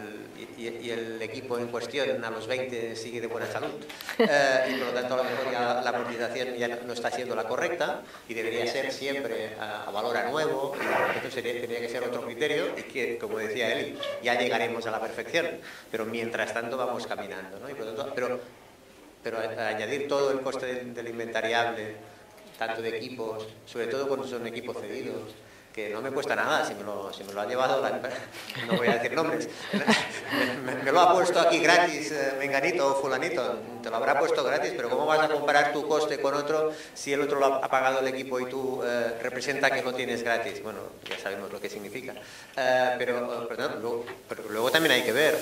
y- y el equipo en cuestión a los 20 sigue de buena salud. Eh, y por lo tanto a lo mejor ya la amortización ya no está siendo la correcta y debería ser siempre a, a valor a nuevo. Y esto sería, tendría que ser otro criterio y que, como decía Eli, ya llegaremos a la perfección. Pero mientras tanto vamos caminando, ¿no? Y por lo tanto, pero pero a- a añadir todo el coste del, del inventariable, tanto de equipos, sobre todo cuando son equipos cedidos, que no me cuesta nada, si me lo, si me lo ha llevado, la, no voy a decir nombres, me, me- me lo ha puesto aquí gratis, eh, Menganito o Fulanito, te lo habrá puesto gratis, pero ¿cómo vas a comparar tu coste con otro si el otro lo ha, pagado el equipo y tú eh, representa que lo tienes gratis? Bueno, ya sabemos lo que significa. Eh, pero, eh, perdón, luego, pero luego también hay que ver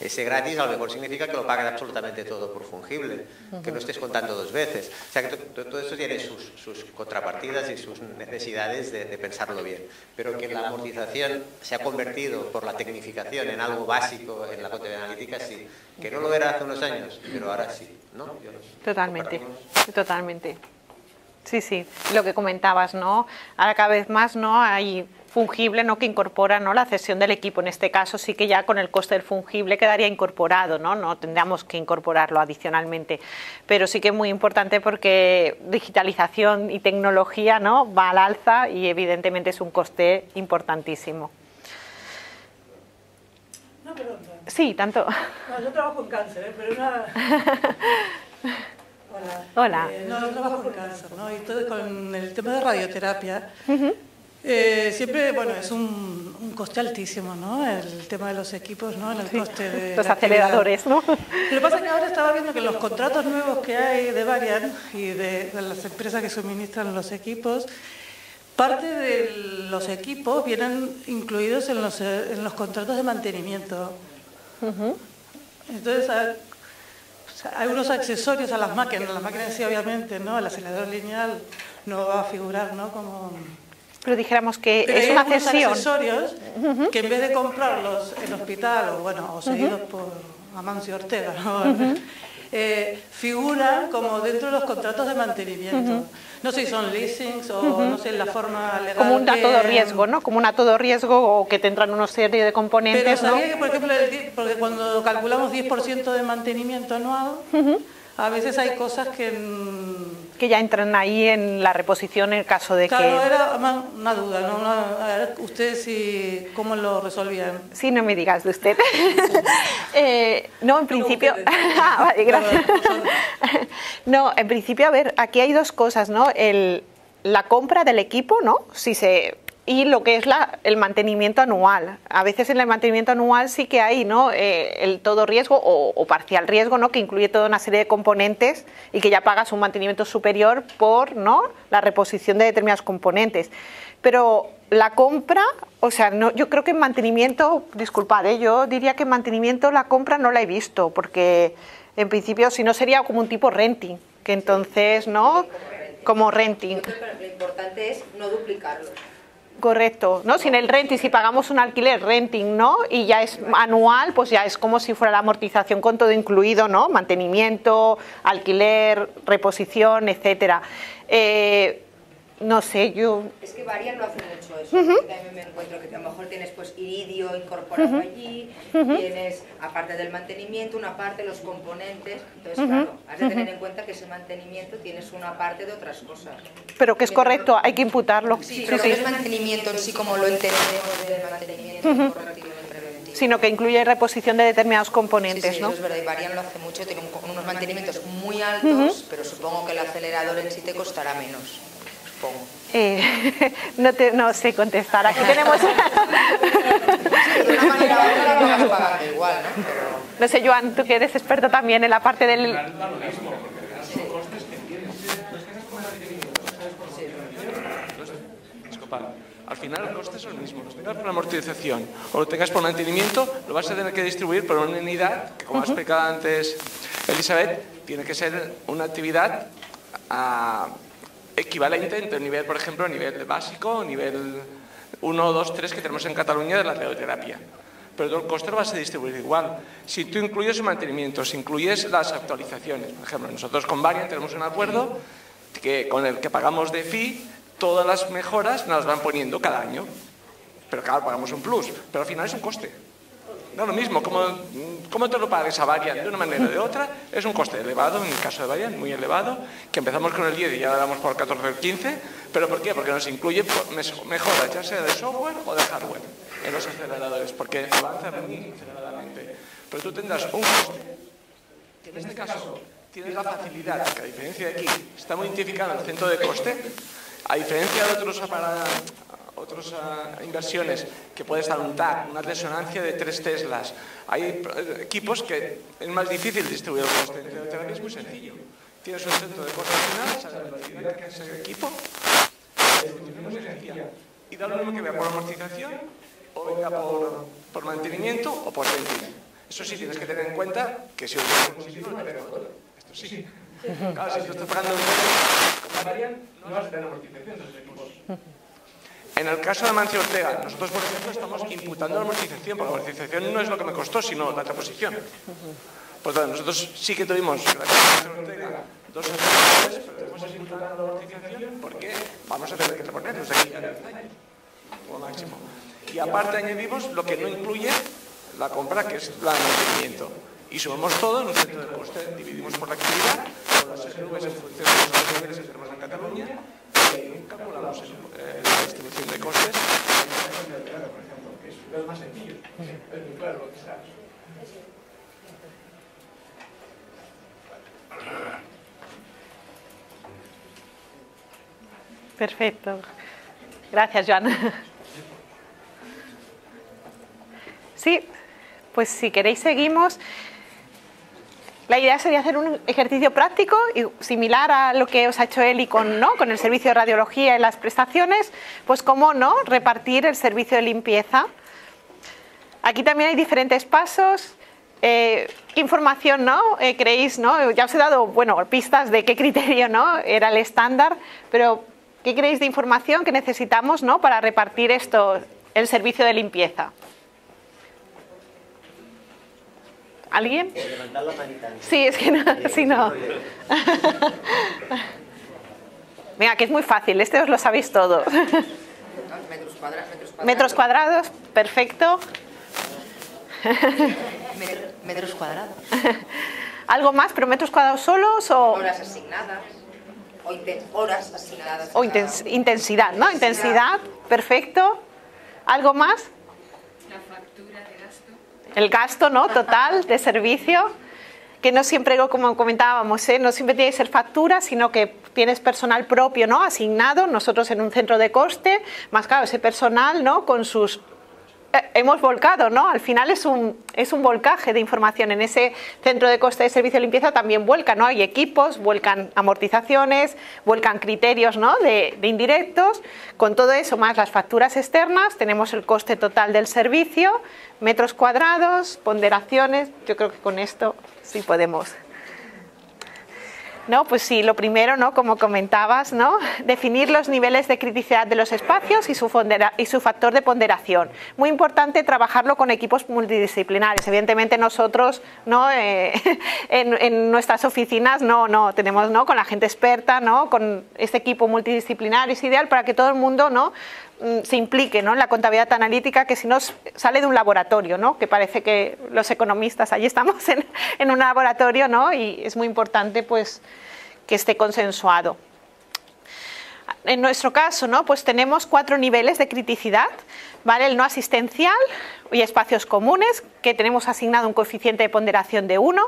ese gratis a lo mejor significa que lo pagas absolutamente todo por fungible, que no estés contando dos veces. O sea, que to- to- todo esto tiene sus, contrapartidas y sus necesidades de, pensarlo bien. Pero que la amortización se ha convertido por la tecnificación en algo básico en la contabilidad analítica, sí. Que no lo era hace unos años, pero ahora sí. ¿no? Totalmente, totalmente. Sí, sí, lo que comentabas, ¿no? Ahora cada vez más, ¿no? Hay fungible, ¿no? Que incorpora, ¿no? La cesión del equipo. En este caso sí que ya con el coste del fungible quedaría incorporado, ¿no? No tendríamos que incorporarlo adicionalmente. Pero sí que es muy importante porque digitalización y tecnología, ¿no? Va al alza y evidentemente es un coste importantísimo. No, perdón. perdón. Sí, tanto. No, yo trabajo en cáncer, ¿eh? pero una... Hola. Hola. Eh, no, trabajo en cáncer, ¿no? Y todo con el tema de radioterapia. Eh, siempre, bueno, es un, un, coste altísimo, ¿no? El tema de los equipos, ¿no? El coste de los aceleradores, ¿no? Lo que pasa es que ahora estaba viendo que los contratos nuevos que hay de Varian y de, de las empresas que suministran los equipos, parte de los equipos vienen incluidos en los, en los contratos de mantenimiento. Entonces, hay unos accesorios a las máquinas, las máquinas sí obviamente, ¿no? El acelerador lineal no va a figurar, ¿no? Como... Pero dijéramos que es una cesión. accesorios que en vez de comprarlos en hospital o bueno, o seguidos por Amancio Ortega, ¿no? eh, figuran como dentro de los contratos de mantenimiento. No sé si son leasings o no sé la forma legal. Como un dato de riesgo, ¿no? Como un dato de riesgo o que tendrán una serie de componentes. Pero sabía que, por ejemplo, porque cuando calculamos 10% de mantenimiento anual, a veces hay cosas que... Que ya entran ahí en la reposición en el caso de que... Claro, era una duda, ¿no? a ver, ustedes si, cómo lo resolvían. Sí, no me digas de usted. eh, no, en principio... ah, vale, gracias. no, en principio, a ver, aquí hay dos cosas, ¿no? El, la compra del equipo, ¿no? Si se y lo que es la, el mantenimiento anual. A veces en el mantenimiento anual sí que hay ¿no? Eh, el todo riesgo o, parcial riesgo, ¿no? que incluye toda una serie de componentes y que ya pagas un mantenimiento superior por ¿no? la reposición de determinados componentes. Pero la compra, o sea, no, yo creo que en mantenimiento, disculpad, ¿eh? yo diría que en mantenimiento la compra no la he visto, porque en principio si no sería como un tipo renting, que entonces, ¿no? Como renting. Lo importante es no duplicarlo. Correcto, ¿no? Sin el renting, si pagamos un alquiler renting, ¿no? Y ya es anual, pues ya es como si fuera la amortización con todo incluido, ¿no? Mantenimiento, alquiler, reposición, etcétera. Eh, no sé, yo... Es que Varian no hace mucho eso. Yo también me encuentro que a lo mejor tienes pues iridio incorporado allí, tienes, aparte del mantenimiento, una parte de los componentes. Entonces, claro, has de tener en cuenta que ese mantenimiento tienes una parte de otras cosas. Pero que es correcto, hay que imputarlo. Sí, pero sí. no es mantenimiento en sí como lo entendemos del mantenimiento correctivo sino que incluye reposición de determinados componentes, sí, ¿no? es verdad, y Varian lo hace mucho, tiene unos mantenimientos muy altos, pero supongo que el acelerador en sí te costará menos. Eh, no, te, no sé contestar. Aquí tenemos. no sé, Joan, tú que eres experto también en la parte del. Al final el coste es el mismo. Lo tengas por amortización o lo tengas por mantenimiento, lo vas a tener que distribuir por una unidad que, como ha explicado antes Elizabeth, tiene que ser una actividad a equivalente entre nivel, por ejemplo, nivel básico, nivel 1, 2, 3 que tenemos en Cataluña de la radioterapia. Pero el coste lo vas a distribuir igual. Si tú incluyes el mantenimiento, si incluyes las actualizaciones, por ejemplo, nosotros con Varian tenemos un acuerdo que, con el que pagamos de fee, todas las mejoras nos las van poniendo cada año. Pero claro, pagamos un plus, pero al final es un coste. No lo mismo, como, como te lo pagues a Varian de una manera o de otra, es un coste elevado, en el caso de Varian, muy elevado, que empezamos con el 10 y ya lo damos por el 14 o el 15, pero ¿por qué? Porque nos incluye mejoras, ya sea de software o de hardware, en los aceleradores, porque avanza muy aceleradamente. Pero tú tendrás un coste, que en este caso tienes la facilidad, que a diferencia de aquí, está muy identificado el centro de coste, a diferencia de otros aparatos, otras uh, inversiones que puede estar un TAC, una resonancia de 3 Teslas. Hay eh, equipos que es más difícil distribuir el coste. En terapia es muy sencillo. Tienes un centro de coste final, sabes la velocidad que es el equipo, y da lo mismo que vea por amortización o venga por, por mantenimiento o por renting. Eso sí tienes que tener en cuenta que si es positivo, esto sí. Claro, si tú estás pagando un no vas a tener amortización de los equipos. En el caso de Mancio Ortega, nosotros, por ejemplo, estamos imputando la amortización, porque la amortización no es lo que me costó, sino la reposición. Por tanto, nosotros sí que tuvimos, gracias a Ortega, dos años pero estamos imputando la amortización porque vamos a tener que reponernos aquí como máximo. Y aparte añadimos lo que no incluye la compra, que es el mantenimiento. Y sumamos todo en un centro de dividimos por la actividad, por las nubes en función de los niveles que tenemos en Cataluña, calculamos eh, la distribución de costes. Es más sencillo, es muy claro. Perfecto. Gracias, Joan. Sí, pues si queréis seguimos. La idea sería hacer un ejercicio práctico y similar a lo que os ha hecho Eli con, ¿no? con el servicio de radiología y las prestaciones, pues cómo no repartir el servicio de limpieza. Aquí también hay diferentes pasos. Eh, ¿Qué información no? Eh, creéis? ¿no? Ya os he dado bueno, pistas de qué criterio ¿no? era el estándar, pero ¿qué creéis de información que necesitamos ¿no? para repartir esto, el servicio de limpieza? ¿Alguien? Levantar la manita. Sí, es que no, si no. Venga, que es muy fácil, este os lo sabéis todos. Metros cuadrados. Metros cuadrados, perfecto. Metros cuadrados. ¿Algo más, pero metros cuadrados solos o...? Horas asignadas. O inten- horas asignadas. O intens- intensidad, ¿no? Intensidad, perfecto. ¿Algo más? La factura de gasto. El gasto, ¿no? Total de servicio, que no siempre, como comentábamos, ¿eh? no siempre tiene que ser factura, sino que tienes personal propio, ¿no? Asignado, nosotros en un centro de coste, más claro, ese personal, ¿no? Con sus hemos volcado, ¿no? Al final es un, es un volcaje de información. En ese centro de coste de servicio de limpieza también vuelcan, ¿no? Hay equipos, vuelcan amortizaciones, vuelcan criterios, ¿no? De indirectos. Con todo eso, más las facturas externas, tenemos el coste total del servicio, metros cuadrados, ponderaciones. Yo creo que con esto sí podemos. ¿No? Pues sí, lo primero, ¿no? Como comentabas, ¿no? Definir los niveles de criticidad de los espacios y su, y su factor de ponderación. Muy importante trabajarlo con equipos multidisciplinares. Evidentemente nosotros, ¿no? Eh, en, en nuestras oficinas no, no, tenemos, ¿no? Con la gente experta, ¿no? Con este equipo multidisciplinario es ideal para que todo el mundo, ¿no? Mm, se implique ¿no? en la contabilidad analítica, que si no sale de un laboratorio, ¿no? que parece que los economistas allí estamos en, en un laboratorio ¿no? y es muy importante pues, que esté consensuado. En nuestro caso, ¿no? pues tenemos cuatro niveles de criticidad, ¿vale? el no asistencial y espacios comunes, que tenemos asignado un coeficiente de ponderación de 1,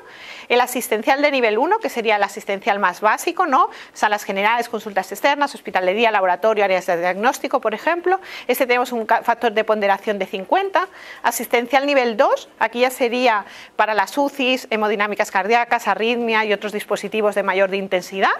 el asistencial de nivel 1, que sería el asistencial más básico, ¿no? salas generales, consultas externas, hospital de día, laboratorio, áreas de diagnóstico, por ejemplo. Este tenemos un factor de ponderación de 50. Asistencial nivel 2, aquí ya sería para las UCIs, hemodinámicas cardíacas, arritmia y otros dispositivos de mayor intensidad.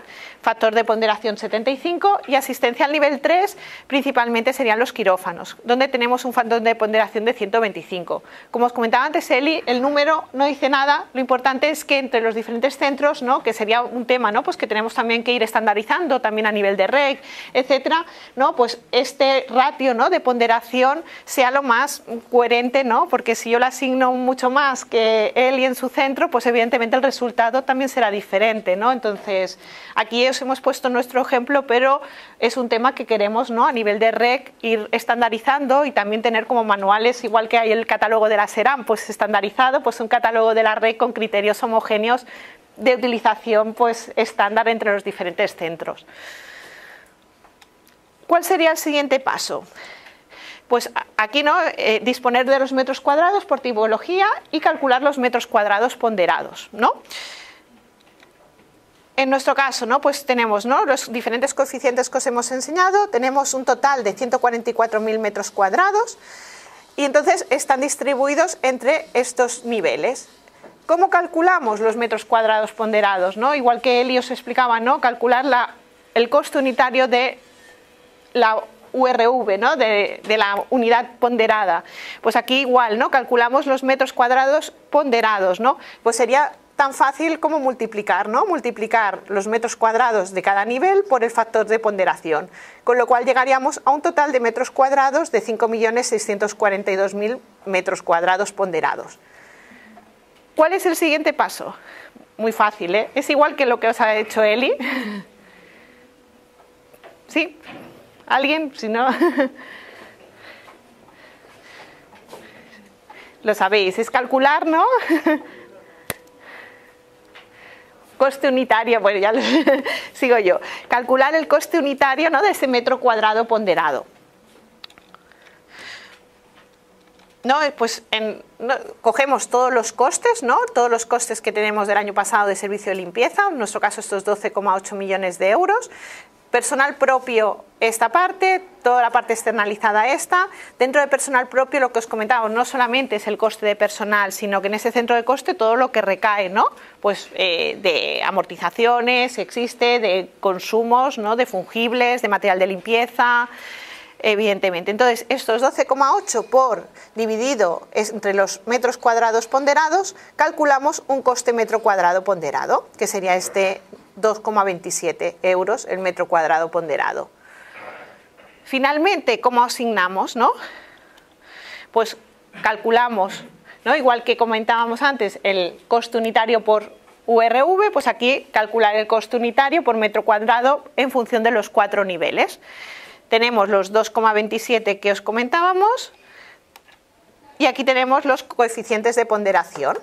Factor de ponderación 75. Y asistencial nivel 3, principalmente serían los quirófanos, donde tenemos un factor de ponderación de 125. Como os comentaba antes, Eli, el número no dice nada. Lo importante es que entre los diferentes centros, ¿no? que sería un tema ¿no? pues que tenemos también que ir estandarizando también a nivel de REC, etcétera, ¿no? pues este ratio ¿no? de ponderación sea lo más coherente, ¿no? porque si yo le asigno mucho más que y en su centro, pues evidentemente el resultado también será diferente. ¿no? Entonces, aquí os hemos puesto nuestro ejemplo, pero es un tema que queremos ¿no? a nivel de REC ir estandarizando y también tener como manuales, igual que hay el catálogo de la SERAM, pues estandarizado, pues un catálogo de la REC con criterios homogéneos de utilización pues estándar entre los diferentes centros. ¿Cuál sería el siguiente paso? Pues aquí no Eh, disponer de los metros cuadrados por tipología y calcular los metros cuadrados ponderados, ¿no? En nuestro caso, ¿no? Pues tenemos ¿no? los diferentes coeficientes que os hemos enseñado, tenemos un total de 144.000 metros cuadrados y entonces están distribuidos entre estos niveles. ¿Cómo calculamos los metros cuadrados ponderados? ¿no? Igual que Eli os explicaba, ¿no? calcular la- el coste unitario de la URV, ¿no? de, de la unidad ponderada. Pues aquí igual, ¿no? calculamos los metros cuadrados ponderados. ¿no? Pues sería tan fácil como multiplicar, ¿no? multiplicar los metros cuadrados de cada nivel por el factor de ponderación, con lo cual llegaríamos a un total de metros cuadrados de 5.642.000 metros cuadrados ponderados. ¿Cuál es el siguiente paso? Muy fácil, ¿eh? Es igual que lo que os ha hecho Eli. ¿Sí? ¿Alguien? Si no. Lo sabéis, es calcular, ¿no? Coste unitario, bueno, ya lo sigo yo. Calcular el coste unitario ¿no? de ese metro cuadrado ponderado. ¿no? Pues en- no, cogemos todos los costes, ¿no? todos los costes que tenemos del año pasado de servicio de limpieza, en nuestro caso estos 12,8 millones de euros, Personal propio esta parte, toda la parte externalizada esta. Dentro de personal propio lo que os comentaba no solamente es el coste de personal, sino que en ese centro de coste todo lo que recae, ¿no? Pues eh, de amortizaciones, existe, de consumos, ¿no? De fungibles, de material de limpieza, evidentemente. Entonces, estos 12,8 por dividido entre los metros cuadrados ponderados, calculamos un coste metro cuadrado ponderado, que sería este 2,27 euros el metro cuadrado ponderado. Finalmente, ¿cómo asignamos? No? Pues calculamos, ¿no? igual que comentábamos antes, el coste unitario por URV, pues aquí calcular el coste unitario por metro cuadrado en función de los cuatro niveles. Tenemos los 2,27 que os comentábamos y aquí tenemos los coeficientes de ponderación.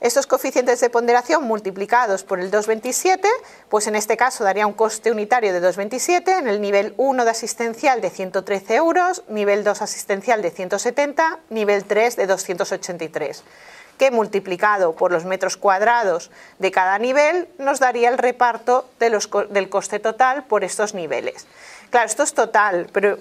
Estos coeficientes de ponderación multiplicados por el 2,27, pues en este caso daría un coste unitario de 2,27, en el nivel 1 de asistencial de 113 euros, nivel 2 asistencial de 170, nivel 3 de 283 que multiplicado por los metros cuadrados de cada nivel nos daría el reparto del coste total por estos niveles. Claro, esto es total, pero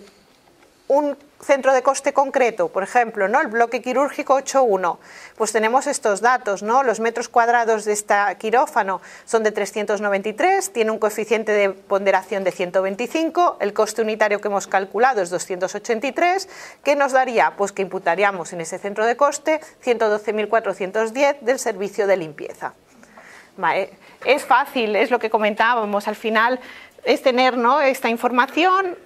un centro de coste concreto, por ejemplo, ¿no? el bloque quirúrgico 8.1, pues tenemos estos datos, ¿no? los metros cuadrados de este quirófano son de 393, tiene un coeficiente de ponderación de 125, el coste unitario que hemos calculado es 283, ¿qué nos daría? Pues que imputaríamos en ese centro de coste 112.410 del servicio de limpieza. Es fácil, es lo que comentábamos, al final es tener ¿no? esta información,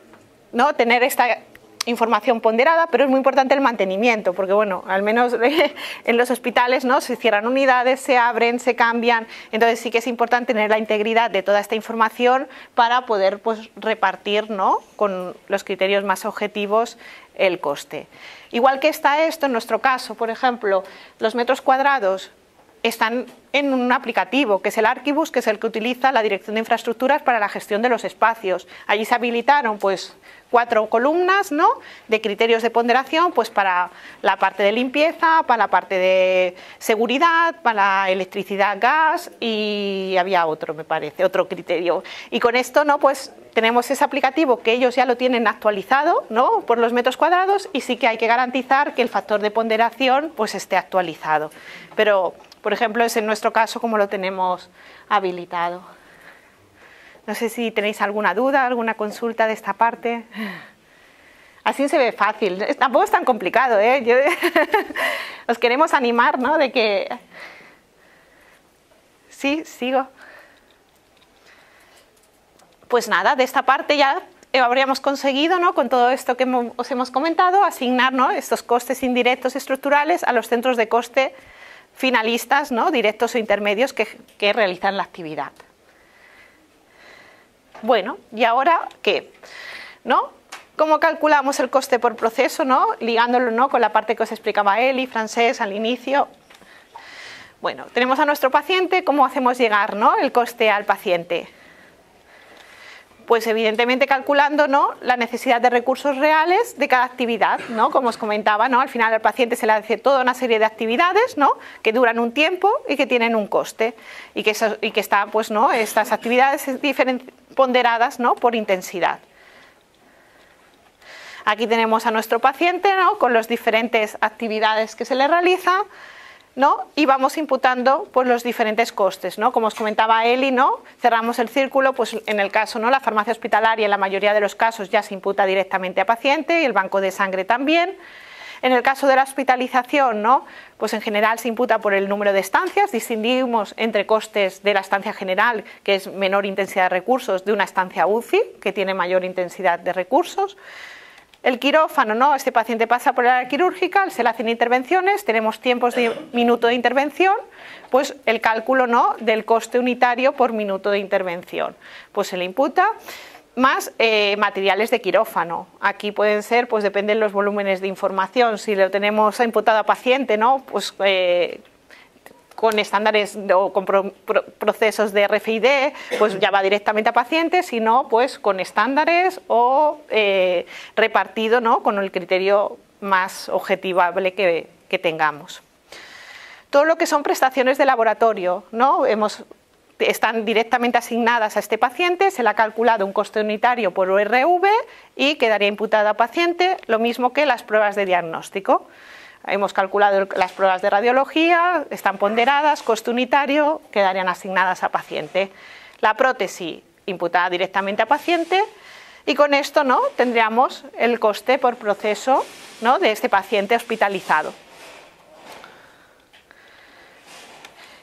¿no? tener esta información ponderada, pero es muy importante el mantenimiento, porque bueno, al menos en los hospitales ¿no? se cierran unidades, se abren, se cambian, entonces sí que es importante tener la integridad de toda esta información para poder pues, repartir ¿no? con los criterios más objetivos el coste. Igual que está esto, en nuestro caso, por ejemplo, los metros cuadrados están en un aplicativo, que es el Archibus, que es el que utiliza la Dirección de Infraestructuras para la gestión de los espacios. Allí se habilitaron pues, cuatro columnas ¿no? de criterios de ponderación pues, para la parte de limpieza, para la parte de seguridad, para electricidad, gas y había otro, me parece, otro criterio. Y con esto ¿no? pues, tenemos ese aplicativo que ellos ya lo tienen actualizado ¿no? por los metros cuadrados y sí que hay que garantizar que el factor de ponderación pues, esté actualizado. Pero, por ejemplo, es en nuestro caso como lo tenemos habilitado. No sé si tenéis alguna duda, alguna consulta de esta parte. Así se ve fácil, tampoco es tan complicado, ¿eh? os queremos animar, ¿no? De que... Sí, sigo. Pues nada, de esta parte ya habríamos conseguido, ¿no? con todo esto que os hemos comentado, asignar ¿no? estos costes indirectos estructurales a los centros de coste finalistas, ¿no? directos o intermedios que realizan la actividad. Bueno, ¿y ahora qué? ¿No? ¿Cómo calculamos el coste por proceso, ¿no? ligándolo ¿no? con la parte que os explicaba Eli, francés, al inicio? Bueno, tenemos a nuestro paciente, ¿cómo hacemos llegar ¿no? el coste al paciente? Pues evidentemente calculando ¿no? la necesidad de recursos reales de cada actividad, ¿no? como os comentaba, ¿no? al final al paciente se le hace toda una serie de actividades ¿no? que duran un tiempo y que tienen un coste y que, y que están pues, ¿no? estas actividades ponderadas ¿no? por intensidad. Aquí tenemos a nuestro paciente ¿no? con las diferentes actividades que se le realiza ¿no? y vamos imputando pues, los diferentes costes. ¿no? Como os comentaba Eli, ¿no? cerramos el círculo, pues en el caso, ¿no? la farmacia hospitalaria en la mayoría de los casos ya se imputa directamente a paciente y el banco de sangre también. En el caso de la hospitalización, ¿no? pues en general se imputa por el número de estancias, distinguimos entre costes de la estancia general, que es menor intensidad de recursos, de una estancia UCI, que tiene mayor intensidad de recursos. El quirófano, ¿no? Este paciente pasa por la quirúrgica, se le hacen intervenciones, tenemos tiempos de minuto de intervención, pues el cálculo, ¿no? Del coste unitario por minuto de intervención. Pues se le imputa más eh, materiales de quirófano. Aquí pueden ser, pues dependen los volúmenes de información. Si lo tenemos imputado a paciente, ¿no? Pues eh, con estándares o con procesos de RFID, pues ya va directamente a pacientes, sino pues con estándares o eh, repartido ¿no? con el criterio más objetivable que, tengamos. Todo lo que son prestaciones de laboratorio, ¿no? hemos están directamente asignadas a este paciente, se le ha calculado un coste unitario por URV y quedaría imputada a paciente, lo mismo que las pruebas de diagnóstico. Hemos calculado las pruebas de radiología, están ponderadas, coste unitario, quedarían asignadas a paciente. La prótesis imputada directamente a paciente y con esto ¿no? tendríamos el coste por proceso ¿no? de este paciente hospitalizado.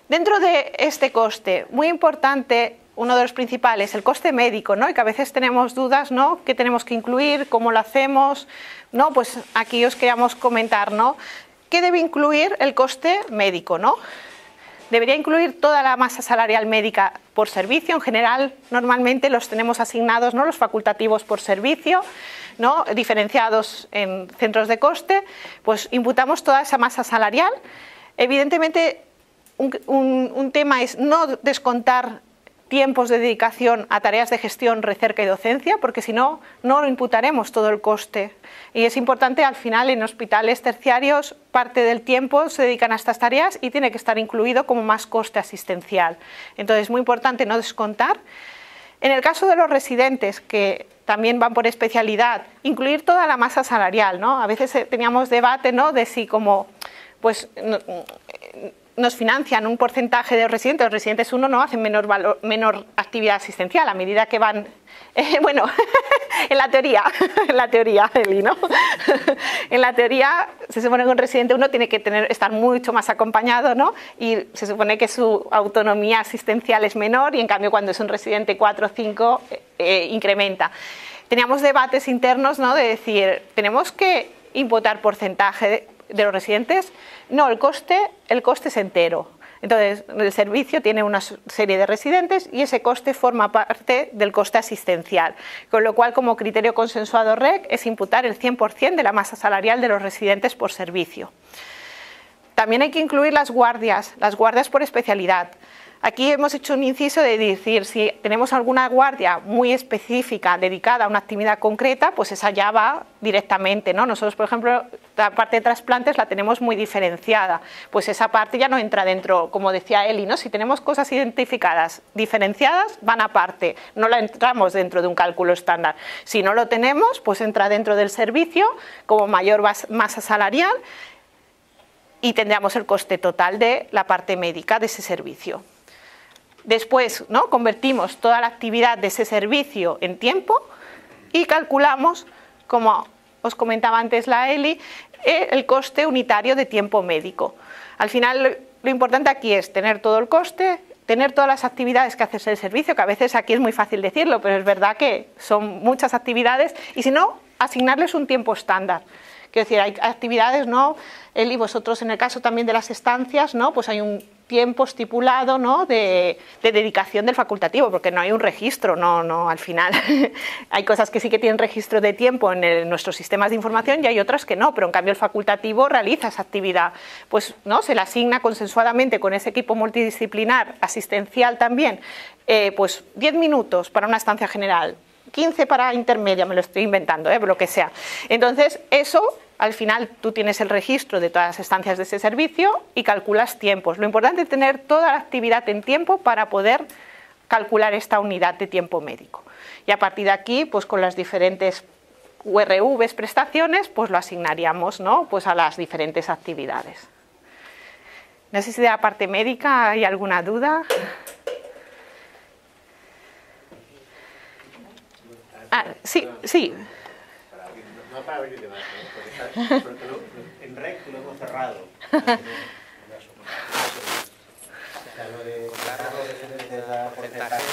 Dentro de este coste, muy importante, uno de los principales, el coste médico, ¿no? y que a veces tenemos dudas, ¿no? ¿Qué tenemos que incluir? ¿Cómo lo hacemos? ¿No? Pues aquí os queríamos comentar, ¿no? ¿Qué debe incluir el coste médico, ¿no? Debería incluir toda la masa salarial médica por servicio. En general, normalmente los tenemos asignados, ¿no? los facultativos por servicio, ¿no? diferenciados en centros de coste, pues imputamos toda esa masa salarial. Evidentemente, un, tema es no descontar tiempos de dedicación a tareas de gestión, recerca y docencia, porque si no, no imputaremos todo el coste. Y es importante, al final, en hospitales terciarios, parte del tiempo se dedican a estas tareas y tiene que estar incluido como más coste asistencial. Entonces, es muy importante no descontar. En el caso de los residentes, que también van por especialidad, incluir toda la masa salarial. ¿no? A veces eh, teníamos debate ¿no? de si como pues nos financian un porcentaje de los residentes, los residentes uno no hacen menor, menor actividad asistencial a medida que van, eh, bueno, en la teoría, en la teoría, Eli, ¿no? en la teoría se supone que un residente uno tiene que tener, estar mucho más acompañado, ¿no? Y se supone que su autonomía asistencial es menor y en cambio cuando es un residente 4 o 5 eh, eh, incrementa. Teníamos debates internos, ¿no? De decir, tenemos que imputar porcentaje de los residentes, no, el coste, el coste es entero. Entonces, el servicio tiene una serie de residentes y ese coste forma parte del coste asistencial, con lo cual, como criterio consensuado REC, es imputar el 100% de la masa salarial de los residentes por servicio. También hay que incluir las guardias, las guardias por especialidad. Aquí hemos hecho un inciso de decir, si tenemos alguna guardia muy específica dedicada a una actividad concreta, pues esa ya va directamente. ¿no? Nosotros, por ejemplo, la parte de trasplantes la tenemos muy diferenciada, pues esa parte ya no entra dentro, como decía Eli, ¿no? si tenemos cosas identificadas diferenciadas, van aparte, no la entramos dentro de un cálculo estándar. Si no lo tenemos, pues entra dentro del servicio como mayor masa salarial y tendríamos el coste total de la parte médica de ese servicio. Después ¿no? convertimos toda la actividad de ese servicio en tiempo y calculamos, como os comentaba antes la Eli, eh, el coste unitario de tiempo médico. Al final lo importante aquí es tener todo el coste, tener todas las actividades que haces el servicio, que a veces aquí es muy fácil decirlo, pero es verdad que son muchas actividades, y si no, asignarles un tiempo estándar. Quiero decir, hay actividades, ¿no? Él y vosotros en el caso también de las estancias, ¿no? Pues hay un tiempo estipulado ¿no? de, dedicación del facultativo, porque no hay un registro, no, no, al final hay cosas que sí que tienen registro de tiempo en, nuestros sistemas de información y hay otras que no, pero en cambio el facultativo realiza esa actividad, pues no, se la asigna consensuadamente con ese equipo multidisciplinar, asistencial también, eh, pues 10 minutos para una estancia general, 15 para intermedia, me lo estoy inventando, ¿eh? lo que sea. Entonces, eso al final tú tienes el registro de todas las estancias de ese servicio y calculas tiempos. Lo importante es tener toda la actividad en tiempo para poder calcular esta unidad de tiempo médico. Y a partir de aquí, pues con las diferentes URVs, prestaciones, pues lo asignaríamos ¿no? pues a las diferentes actividades. No sé si de la parte médica hay alguna duda. Ah, sí, sí. No para porque en REC lo hemos cerrado. lo de la porcentaje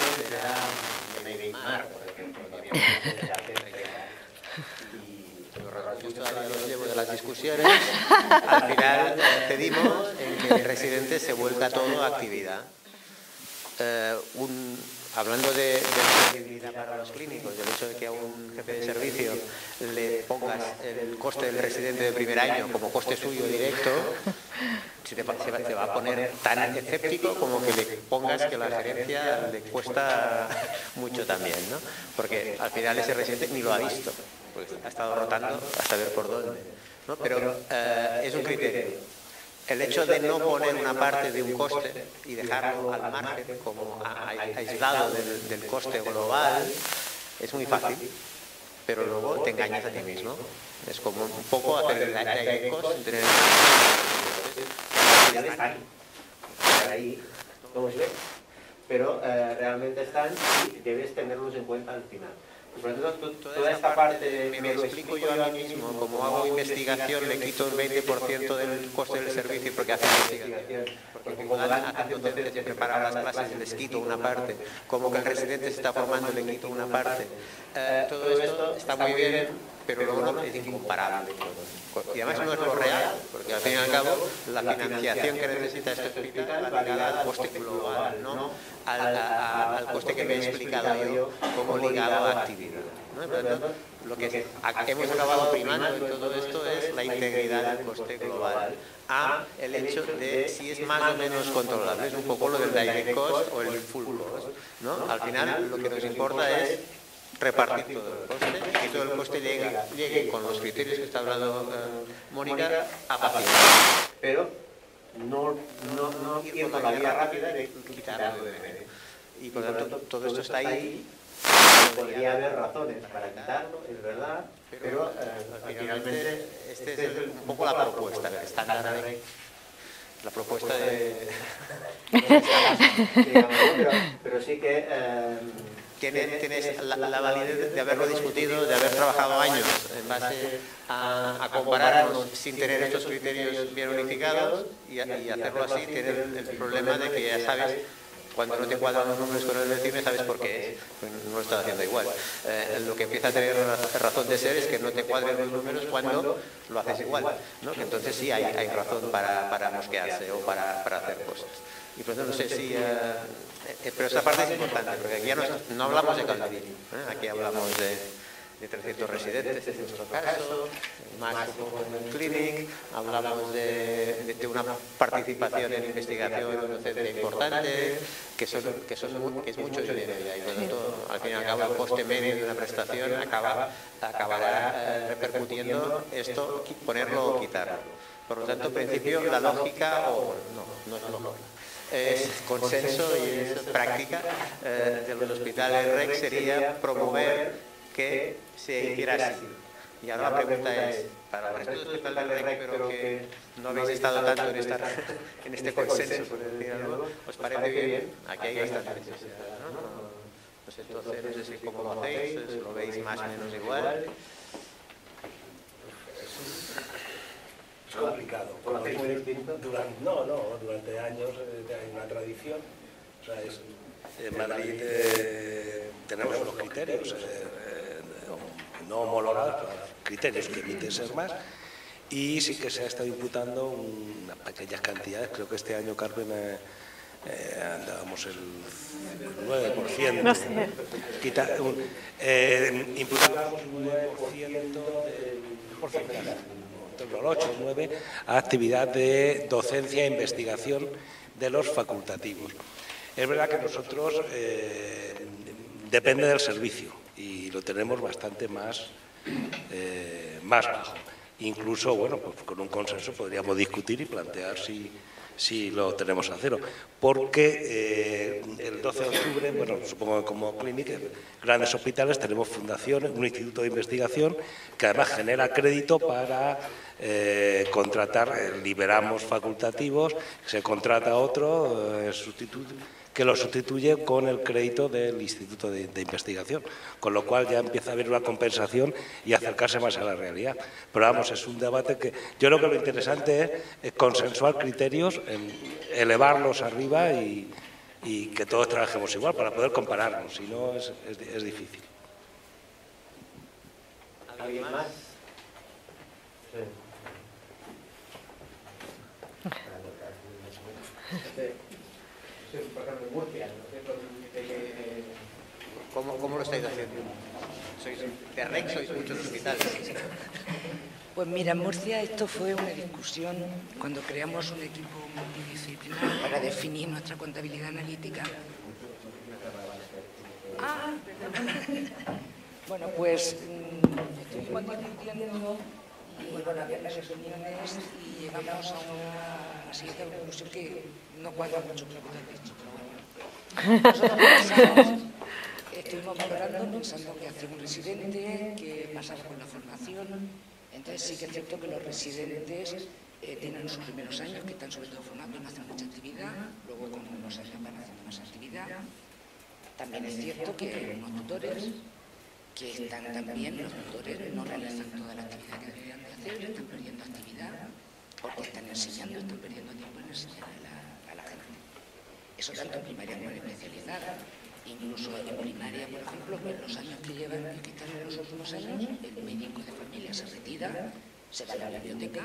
de Neymar, por ejemplo, y de las discusiones, al final pedimos que el residente se vuelca todo a actividad. Eh, un, hablando de, de para los clínicos, del hecho de que a un jefe de servicio le pongas el coste del residente de primer año como coste suyo directo, se te, va a poner tan escéptico como que le pongas que la gerencia le cuesta mucho también, ¿no? Porque al final ese residente ni lo ha visto, porque ha estado rotando hasta ver por dónde. ¿no? Pero eh, es un criterio. El hecho de no poner una parte de un coste y dejarlo al margen, como aislado del, coste global, es muy fácil, pero luego te engañas a ti mismo. Es como un poco hacer el sin tener... ahí, como se ve, pero eh, realmente están y debes tenerlos en cuenta al final. Y por lo tanto, tú- toda esta parte de Me lo explico yo a mí mismo, como hago investigación, le quito el 20% del coste del servicio porque hace investigación. Porque como dan, hacen docencia preparan las clases, les quito una parte. Como que el residente se está formando, le quito una parte. Eh, todo esto está muy bien, pero luego no- es incomparable. Y además no es lo real, porque al fin y al cabo la financiación que necesita este hospital va ligada al coste global, no al, a- a- al coste que me he explicado yo como ligado a actividad. Lo que hemos acabado primando en todo esto es la integridad del coste global a el hecho de si es más o menos controlable. Es un poco lo del direct cost o el full cost. ¿no? Al final lo que nos importa es repartir todo el coste y que todo el coste llegue, llegue con los criterios que está hablando eh, Mónica a pacientes. pero no, no, no ir por la vía rápida de quitarlo de medio. Y por lo tanto todo esto está ahí. Podría haber razones para quitarlo, es verdad, pero eh, finalmente Este es el- un poco la propuesta, estándar de- la propuesta de... pero, pero sí que eh, Tienes, tienes la, la validez de haberlo discutido, de haber trabajado años en base a, a compararnos sin tener estos criterios bien unificados y, a- y hacerlo así, tener el problema de que ya sabes cuando no te cuadran los números con el vecino sabes por qué es, pues no lo estás haciendo igual. Eh, lo que empieza a tener ra- razón de ser es que no te cuadren los números cuando lo haces igual, entonces sí hay, razón para, para mosquearse o para, hacer cosas. Y por eso no sé si... eh, eh, pero esa parte es importante, porque aquí ya no, hablamos de Calderín, ¿eh? aquí hablamos de, de 300 residentes en nuestro caso, más un clinic, hablamos de, de- de una participación en investigación y docencia importante, que, son, que, que es mucho dinero y por lo tanto, al fin y al cabo, el coste medio de una prestación acaba, acabará eh, repercutiendo esto, ponerlo o quitarlo. Por lo tanto, en principio, la lógica, o no, no es lógica, es consenso y es práctica eh, del hospital REC sería promover que se hiciera así. Y ahora la pregunta es, para el resto del hospital del REC, pero que no habéis estado tanto en, esta, en este consenso, por decir algo, ¿os parece bien? Aquí hay bastante necesidad, ¿no? Pues entonces, no sé si cómo lo hacéis, si lo veis más o menos igual. Es complicado. porque durante, no, no, durante años eh, hay una tradición. O sea, es, en Madrid eh, tenemos unos criterios eh, eh, no homologados, pero criterios que emiten ser más. Y sí que se ha estado imputando unas pequeñas cantidades. Creo que este año, Carmen, eh, eh, andábamos el 9%. No sé. Quita, un, eh, imputábamos un 9% del porcentaje al 8 o 9, a actividad de docencia e investigación de los facultativos. Es verdad que nosotros eh, depende del servicio y lo tenemos bastante más, eh, más bajo. Incluso, bueno, pues con un consenso podríamos discutir y plantear si, si lo tenemos a cero. Porque eh, el 12 de octubre, bueno, supongo que como clínica, grandes hospitales tenemos fundaciones, un instituto de investigación que además genera crédito para eh, contratar, liberamos facultativos, se contrata otro eh, sustitu- que lo sustituye con el crédito del Instituto de, de Investigación, con lo cual ya empieza a haber una compensación y acercarse más a la realidad. Pero vamos, es un debate que yo creo que lo interesante es, consensuar criterios, elevarlos arriba y, y que todos trabajemos igual para poder compararnos, si no es, es- es difícil. ¿Alguien más? Sí. Por ejemplo, en Murcia, ¿no? ¿Qué es lo que- que- ¿Cómo, cómo lo estáis haciendo? ¿Sois de REC? ¿Sois muchos hospitales? Pues mira, en Murcia esto fue una discusión cuando creamos un equipo multidisciplinar para definir nuestra contabilidad analítica. Ah, Bueno, pues mm, estuvimos discutiendo y bueno, había reuniones y llegamos a una así es una conclusión que no cuadra mucho lo que te has dicho, pero bueno. Nosotros pensamos, estuvimos valorando pensando que hacer un residente, que pasara con la formación. Entonces sí que es cierto que los residentes eh, tienen sus primeros años, que están sobre todo formando, no hacen mucha actividad, luego con unos años van haciendo más actividad. También es cierto que hay unos tutores que están también, los tutores no realizan toda la actividad que deberían de hacer, están perdiendo actividad porque están enseñando, están perdiendo tiempo en enseñar a la, a la gente. Eso tanto en primaria como en especializada. Incluso en primaria, por ejemplo, en los años que llevan, que en los últimos años, el médico de familia se retira, se va a la biblioteca,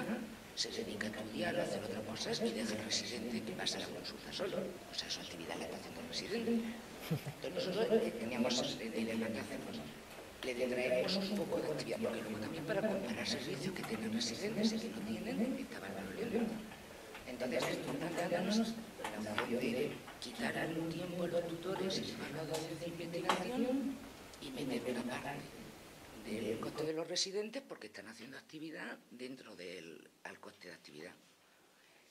se dedica a estudiar, a hacer otras cosas y deja al residente que pasa la consulta solo. O sea, su actividad la está haciendo el residente. Entonces nosotros eh, teníamos el dilema que hacemos. Le traemos un poco de actividad, porque luego también para comparar servicios que tienen residentes y que no tienen, estaban valorando. Entonces, esto planteándonos la opción de quitar algún tiempo los tutores y llevarlo a docencia de investigación y meter una parte del coste de los residentes porque están haciendo actividad dentro del al coste de actividad.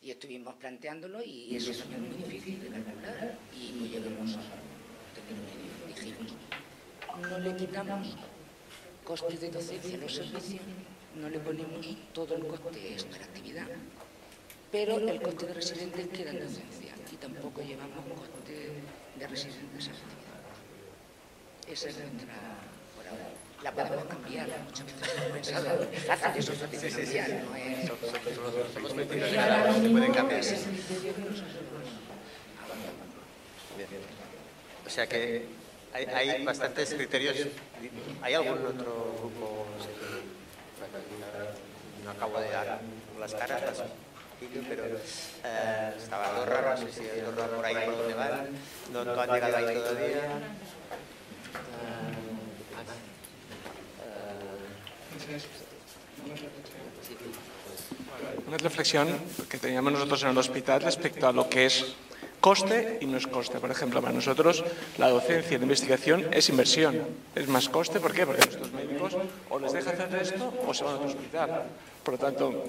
Y estuvimos planteándolo y eso es muy difícil de calcular y no llegamos a término medio. No le quitamos coste de docencia a los servicios, no le ponemos todo el coste extra de actividad, pero el coste de residentes queda en docencia y tampoco llevamos coste de residentes a actividad. Esa es nuestra, por ahora. La podemos cambiar, muchas veces hemos pensado, es fácil, eso es fácil financiar, no es... Que pueden cambiar. O sea que hay, hay bastantes criterios. ¿Hay algún otro grupo? No, sé, no acabo de dar las caras, las pero eh, estaba Andorra, no sé si Andorra por ahí por donde van, no, no han llegado ahí todavía. Una reflexión que teníamos nosotros en el hospital respecto a lo que es coste y no es coste. Por ejemplo, para nosotros la docencia de investigación es inversión, es más coste. ¿Por qué? Porque nuestros médicos o les deja hacer esto o se van a otro hospital. Por lo tanto,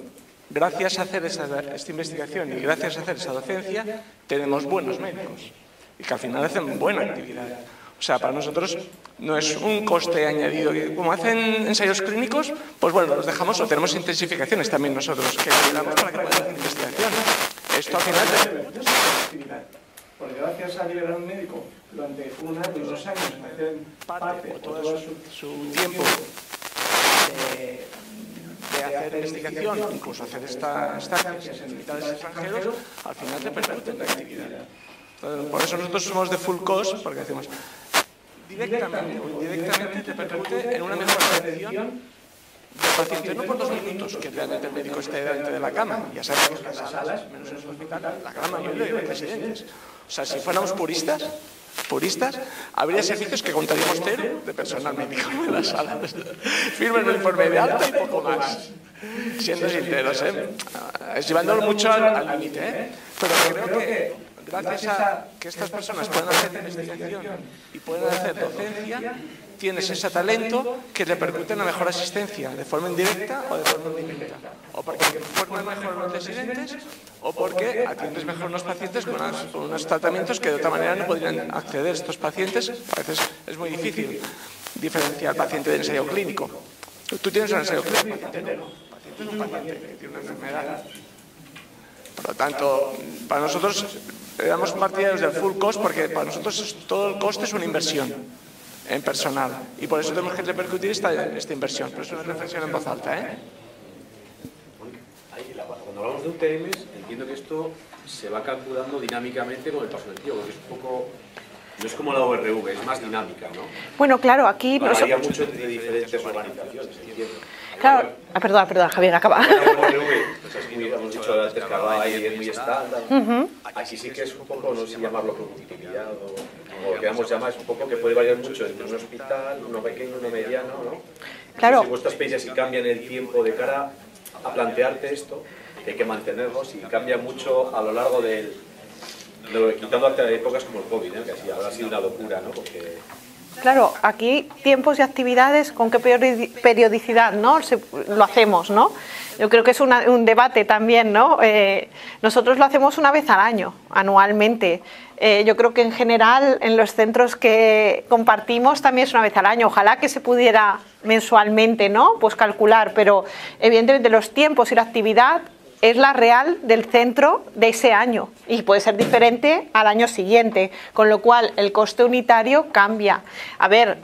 gracias a hacer esta, esta investigación y gracias a hacer esa docencia, tenemos buenos médicos y que al final hacen buena actividad. O sea, para nosotros no es un coste añadido. Como hacen ensayos clínicos, pues bueno, los dejamos o tenemos intensificaciones también nosotros, que ayudamos para que puedan hacer investigación. Esto al final... Porque gracias a liberar un médico durante un año, dos años, hacen parte o todo su, su tiempo de, de hacer investigación, incluso hacer esta, estancias en hospitales extranjeros, al final te permite la actividad. Entonces, por eso nosotros somos de full cost, porque decimos, directamente o indirectamente te percute en una mejor atención del paciente, no por dos minutos que realmente el médico esté delante de la cama. Ya sabemos que las salas, menos en el hospital, la gran mayoría de residentes. O sea, si fuéramos puristas, puristas, habría servicios que contaríamos cero de personal médico en las salas. Firmen un informe de alta y poco más. Siendo sinceros, ¿eh? Es llevándolo mucho al límite, ¿eh? Pero creo que gracias a que estas personas puedan hacer investigación y pueden hacer docencia, tienes ese talento que repercute en la mejor asistencia, de forma indirecta o de forma indirecta. O porque forman mejor los residentes o porque atiendes mejor a los pacientes con, unos tratamientos que de otra manera no podrían acceder estos pacientes. A veces es muy difícil diferenciar paciente del ensayo clínico. Tú tienes un ensayo clínico, paciente no. Paciente es un paciente que tiene una enfermedad. Por lo tanto, para nosotros éramos partidarios del full cost porque para nosotros todo el coste es una inversión en personal y por eso tenemos que repercutir esta, esta inversión. Pero es una reflexión en voz alta. ¿eh? Cuando hablamos de UTMs, entiendo que esto se va calculando dinámicamente con el paso del tiempo, porque es un poco... No es como la ORV, es más dinámica, ¿no? Bueno, claro, aquí... Varía mucho entre diferentes organizaciones, entiendo. Claro, ah, perdón, perdón, Javier, acaba. Pues es muy, hemos dicho antes que hablaba ahí es muy estándar. Aquí sí que es un poco, no sé llamarlo productividad o, o lo que queramos llamar, es un poco que puede variar mucho entre un hospital, uno pequeño, uno mediano, ¿no? Claro. Sé si vuestras si cambian el tiempo de cara a plantearte esto, que hay que mantenerlos y cambia mucho a lo largo del, de, quitando hasta épocas como el COVID, ¿no? que así habrá sido una locura, ¿no? Porque Claro, aquí tiempos y actividades, ¿con qué periodicidad no? lo hacemos? ¿no? yo creo que es un debate también, ¿no? Eh, nosotros lo hacemos una vez al año, anualmente. Eh, yo creo que en general en los centros que compartimos también es una vez al año. Ojalá que se pudiera mensualmente, ¿no? Pues calcular, pero evidentemente los tiempos y la actividad es la real del centro de ese año y puede ser diferente al año siguiente, con lo cual el coste unitario cambia. A ver,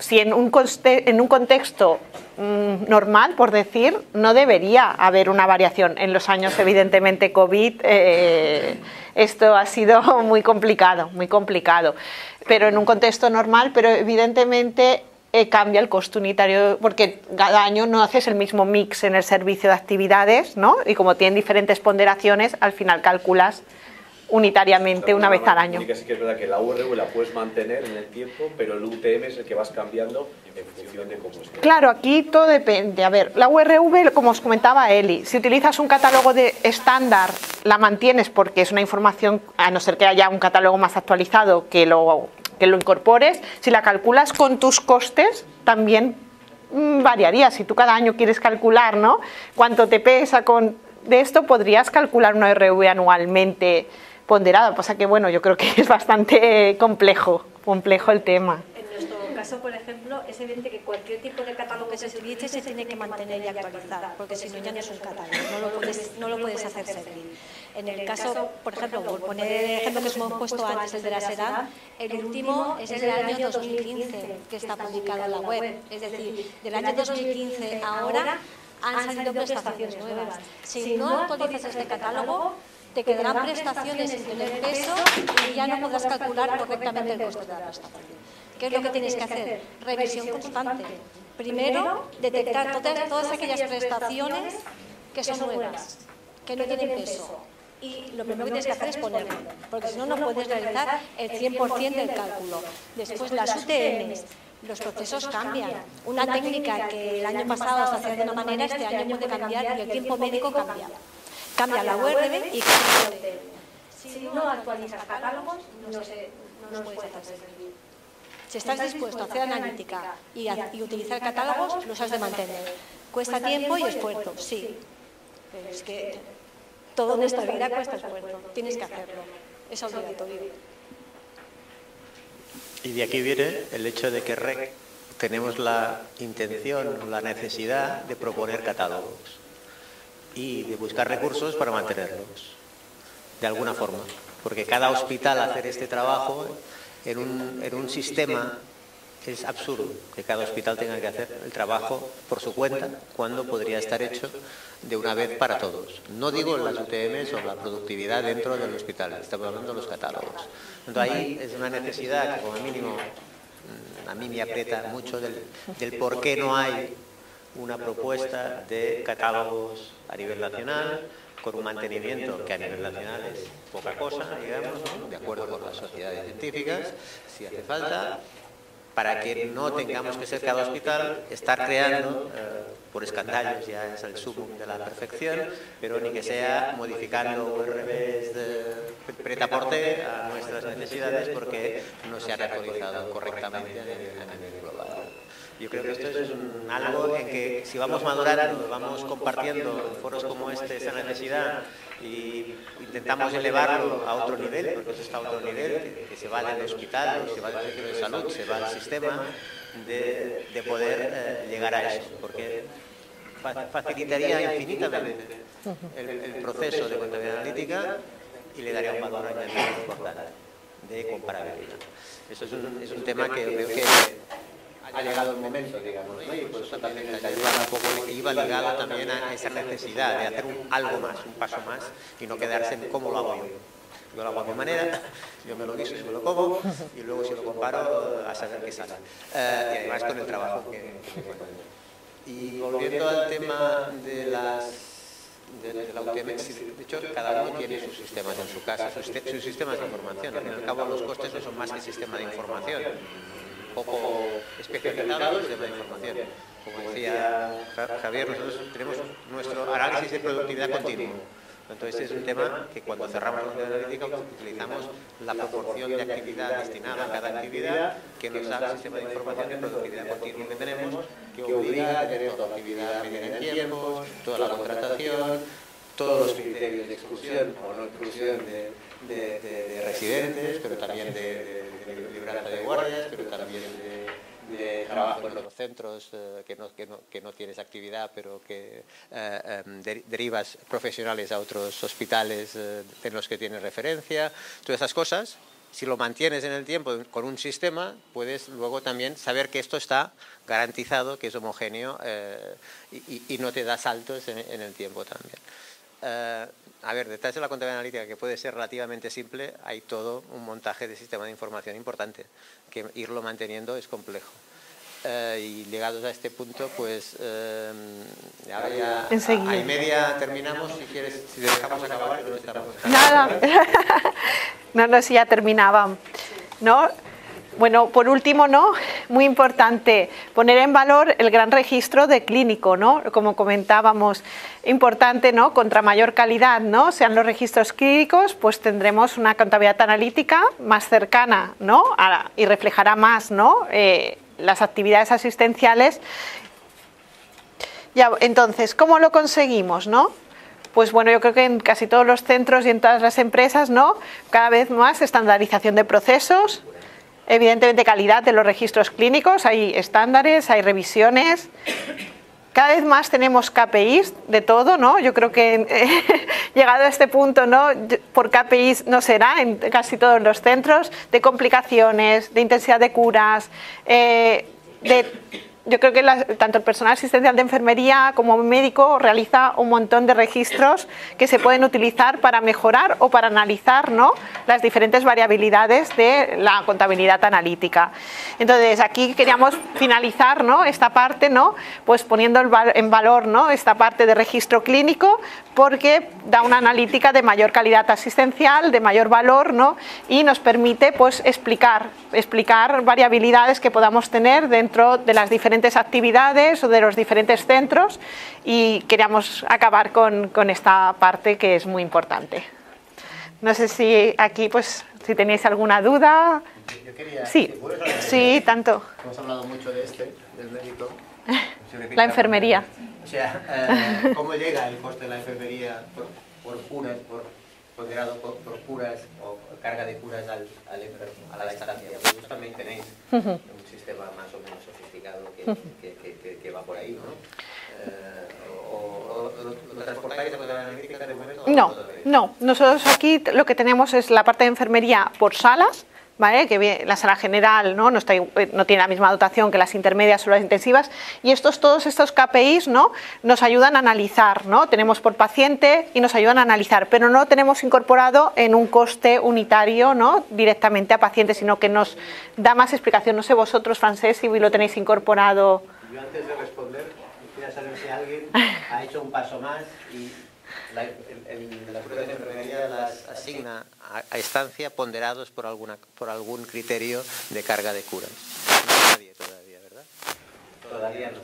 si en un, contexto mm, normal, por decir, no debería haber una variación. En los años, evidentemente, COVID, eh, esto ha sido muy complicado, muy complicado. Pero en un contexto normal, pero evidentemente eh, cambia el coste unitario, porque cada año no haces el mismo mix en el servicio de actividades, ¿no? Y como tienen diferentes ponderaciones, al final calculas unitariamente una vez al año. Sí que sí que es verdad que la URV la puedes mantener en el tiempo, pero el UTM es el que vas cambiando en función de cómo esté. Claro, aquí todo depende. A ver, la URV, como os comentaba Eli, si utilizas un catálogo de estándar, la mantienes porque es una información, a no ser que haya un catálogo más actualizado que lo, que lo incorpores. Si la calculas con tus costes, también mm, variaría. Si tú cada año quieres calcular, ¿no? Cuánto te pesa con de esto, podrías calcular una URV anualmente ponderada. Pasa que, bueno, yo creo que es bastante complejo, complejo el tema. En nuestro caso, por ejemplo, es evidente que cualquier tipo de catálogo que se utilice se tiene que mantener y actualizar, porque si no ya no es un catálogo, no lo puedes, no lo puedes hacer servir. En el caso, por ejemplo, por poner el ejemplo que hemos puesto antes, el de la SEDA, el último es el del año 2015, que está publicado en la web. Es decir, del año 2015 a ahora han salido prestaciones nuevas. Si no actualizas este catálogo, te quedarán prestaciones sin tener peso y ya no podrás calcular correctamente el coste de la prestación. ¿Qué es lo que tienes que hacer? Revisión constante. Primero, detectar todas, todas aquellas prestaciones que son nuevas, que no tienen peso. Y lo primero que tienes que hacer es ponerlo, porque si no, no puedes realizar el 100% del cálculo. Después, las UTMs, los procesos cambian. Una técnica que el año pasado se hacía de una manera, este año puede cambiar y el tiempo médico cambia. Cambia la URB y cambia la UTM. Si no actualizas catálogos, no, se, no nos puedes hacer servir. Si estás dispuesto a hacer analítica y, a- y utilizar catálogos, los has de mantener. Cuesta tiempo y esfuerzo, sí. Pero es que todo en esta vida cuesta esfuerzo. Tienes que hacerlo. Es obligatorio. Y de aquí viene el hecho de que REC tenemos la intención, la necesidad de proponer catálogos y de buscar recursos para mantenerlos, de alguna forma. Porque cada hospital hacer este trabajo en un, en un sistema es absurdo, que cada hospital tenga que hacer el trabajo por su cuenta, cuando podría estar hecho de una vez para todos. No digo las UTMs o la productividad dentro del hospital, estamos hablando de los catálogos. Entonces ahí es una necesidad que como mínimo mm, a mí me aprieta mucho del, del por qué no hay una propuesta de catálogos a nivel nacional con un mantenimiento que a nivel nacional es poca cosa, digamos, de acuerdo con las sociedades científicas, si hace falta, para que no tengamos que ser cada hospital estar creando eh, por escandallos, ya es el sumum de la perfección, pero ni que sea modificando URBs de preta porte a nuestras necesidades porque no se han actualizado correctamente a nivel. Yo creo que esto es algo en que si vamos madurando, vamos compartiendo en foros como este esa necesidad y intentamos elevarlo a otro nivel, porque eso está a otro nivel, que, se va del hospital, se va del centro de salud, se va al sistema, de, de poder eh, llegar a eso, porque fa- facilitaría infinitamente el, el proceso de contabilidad analítica y le daría un valor añadido importante de comparabilidad. Eso es un, es un tema que creo que ha llegado el momento, digamos, ¿no? y eso también ayuda un poco, iba ligado también a esa necesidad de hacer algo más, un paso más, y no quedarse en cómo lo hago yo. Yo lo hago a mi manera, yo me lo guiso y me lo como, y luego si lo comparo, a saber qué sale. Eh, y además con el trabajo que. Y volviendo al tema de las de, la UTM, de hecho, cada uno tiene sus sistemas en su casa, sus, sistemas de información. Al fin y al cabo, los costes no son más que sistema de información, poco especializado el sistema de información. Como decía Ja- Javier, nosotros tenemos nuestro análisis de productividad continuo. Entonces es un tema que cuando cerramos la analítica utilizamos la proporción de actividad destinada a cada actividad que nos da el sistema de información de productividad tiempo que tenemos, que obliga a tener toda la actividad medida en tiempos, toda la contratación, todos los criterios de exclusión o no exclusión de, de- de- de residentes, pero también de, libranza de guardias, pero también de, trabajo en los centros eh, que, no, que, no, que no tienes actividad, pero que eh, em, de- derivas profesionales a otros hospitales eh, en los que tienes referencia. Todas esas cosas, si lo mantienes en el tiempo con un sistema, puedes luego también saber que esto está garantizado, que es homogéneo y, y- no te da saltos en el tiempo también. Eh, a ver, detrás de la contabilidad analítica, que puede ser relativamente simple, hay todo un montaje de sistema de información importante, que irlo manteniendo es complejo. Eh, y llegados a este punto, pues eh, ahora ya Enseguida. a, y media terminamos, si quieres, si dejamos acabar, estamos... Nada. no, no, si ya terminaba. ¿No? Bueno, por último, ¿no? Muy importante poner en valor el gran registro de clínico, ¿no? Como comentábamos, importante, ¿no? Contra mayor calidad, ¿no? Sean los registros clínicos, pues tendremos una contabilidad analítica más cercana, ¿no? A- y reflejará más, ¿no? Eh, las actividades asistenciales ya, entonces, ¿cómo lo conseguimos, no? Pues bueno, yo creo que en casi todos los centros y en todas las empresas, ¿no? Cada vez más estandarización de procesos, evidentemente calidad de los registros clínicos, hay estándares, hay revisiones. Cada vez más tenemos KPIs de todo, ¿no? Yo creo que eh, llegado a este punto, ¿no? Por KPIs no será en casi todos los centros, de complicaciones, de intensidad de curas, eh, de yo creo que tanto el personal asistencial de enfermería como médico realiza un montón de registros que se pueden utilizar para mejorar o para analizar ¿no? las diferentes variabilidades de la contabilidad analítica. Entonces, aquí queríamos finalizar ¿no? esta parte, ¿no? pues poniendo en valor ¿no? esta parte de registro clínico, porque da una analítica de mayor calidad asistencial, de mayor valor, ¿no? y nos permite pues, explicar, explicar variabilidades que podamos tener dentro de las diferentes actividades o de los diferentes centros y queríamos acabar con, con esta parte que es muy importante. No sé si aquí, pues, si tenéis alguna duda. Yo quería, Sí, sí, tanto. Hemos hablado mucho de este, del médico. La enfermería. O sea, eh, ¿cómo llega el coste de la enfermería por, por curas, por, ponderado por, por curas o carga de curas al, al enfermo, a la estancia? Vosotros también tenéis un sistema más o menos sofisticado que, que, que, que- que va por ahí, ¿no? Eh, o, o- lo, lo transportáis de la analítica de momento? No, no. Nosotros aquí lo que tenemos es la parte de enfermería por salas, ¿vale? Que la sala general ¿no? No, está, eh, no tiene la misma dotación que las intermedias o las intensivas. Y estos, todos estos KPIs ¿no? nos ayudan a analizar, ¿no? Tenemos por paciente y nos ayudan a analizar, pero no tenemos incorporado en un coste unitario ¿no? directamente a pacientes, sino que nos da más explicación. No sé vosotros, francés, si lo tenéis incorporado. Yo antes de responder, quisiera saber si alguien ha hecho un paso más y la, el, el- la prueba de enfermería las asigna a, a estancia ponderados por, alguna, por algún criterio de carga de curas. Nadie todavía, ¿verdad? Todavía no.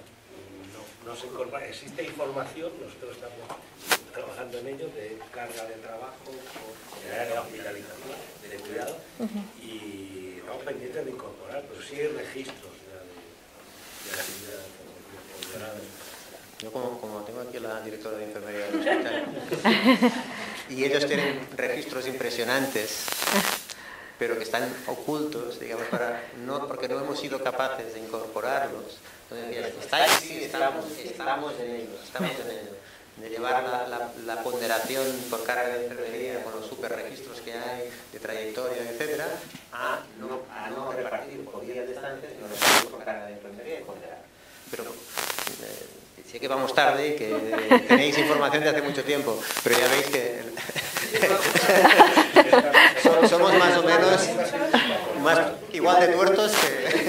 No, no se incorpora. Existe información, nosotros estamos trabajando en ello, de carga de trabajo, de área de hospitalización, de cuidado, y estamos pendientes de incorporar, pero sí hay registros de, de la actividad ponderadas. Yo como, como tengo aquí a la directora de enfermería del hospital, y ellos tienen registros impresionantes, pero que están ocultos, digamos, para, no, porque no hemos sido capaces de incorporarlos. Entonces, sí, estamos, estamos en ello, estamos en ello. De llevar la, la- la ponderación por carga de enfermería con los super registros que hay, de trayectoria, etcétera, a no, a no repartir por días de estancia, sino repartir por carga de enfermería y ponderar. Pero eh, sé que vamos tarde y que tenéis información de hace mucho tiempo, pero ya veis que so- somos más o menos igual de tuertos que...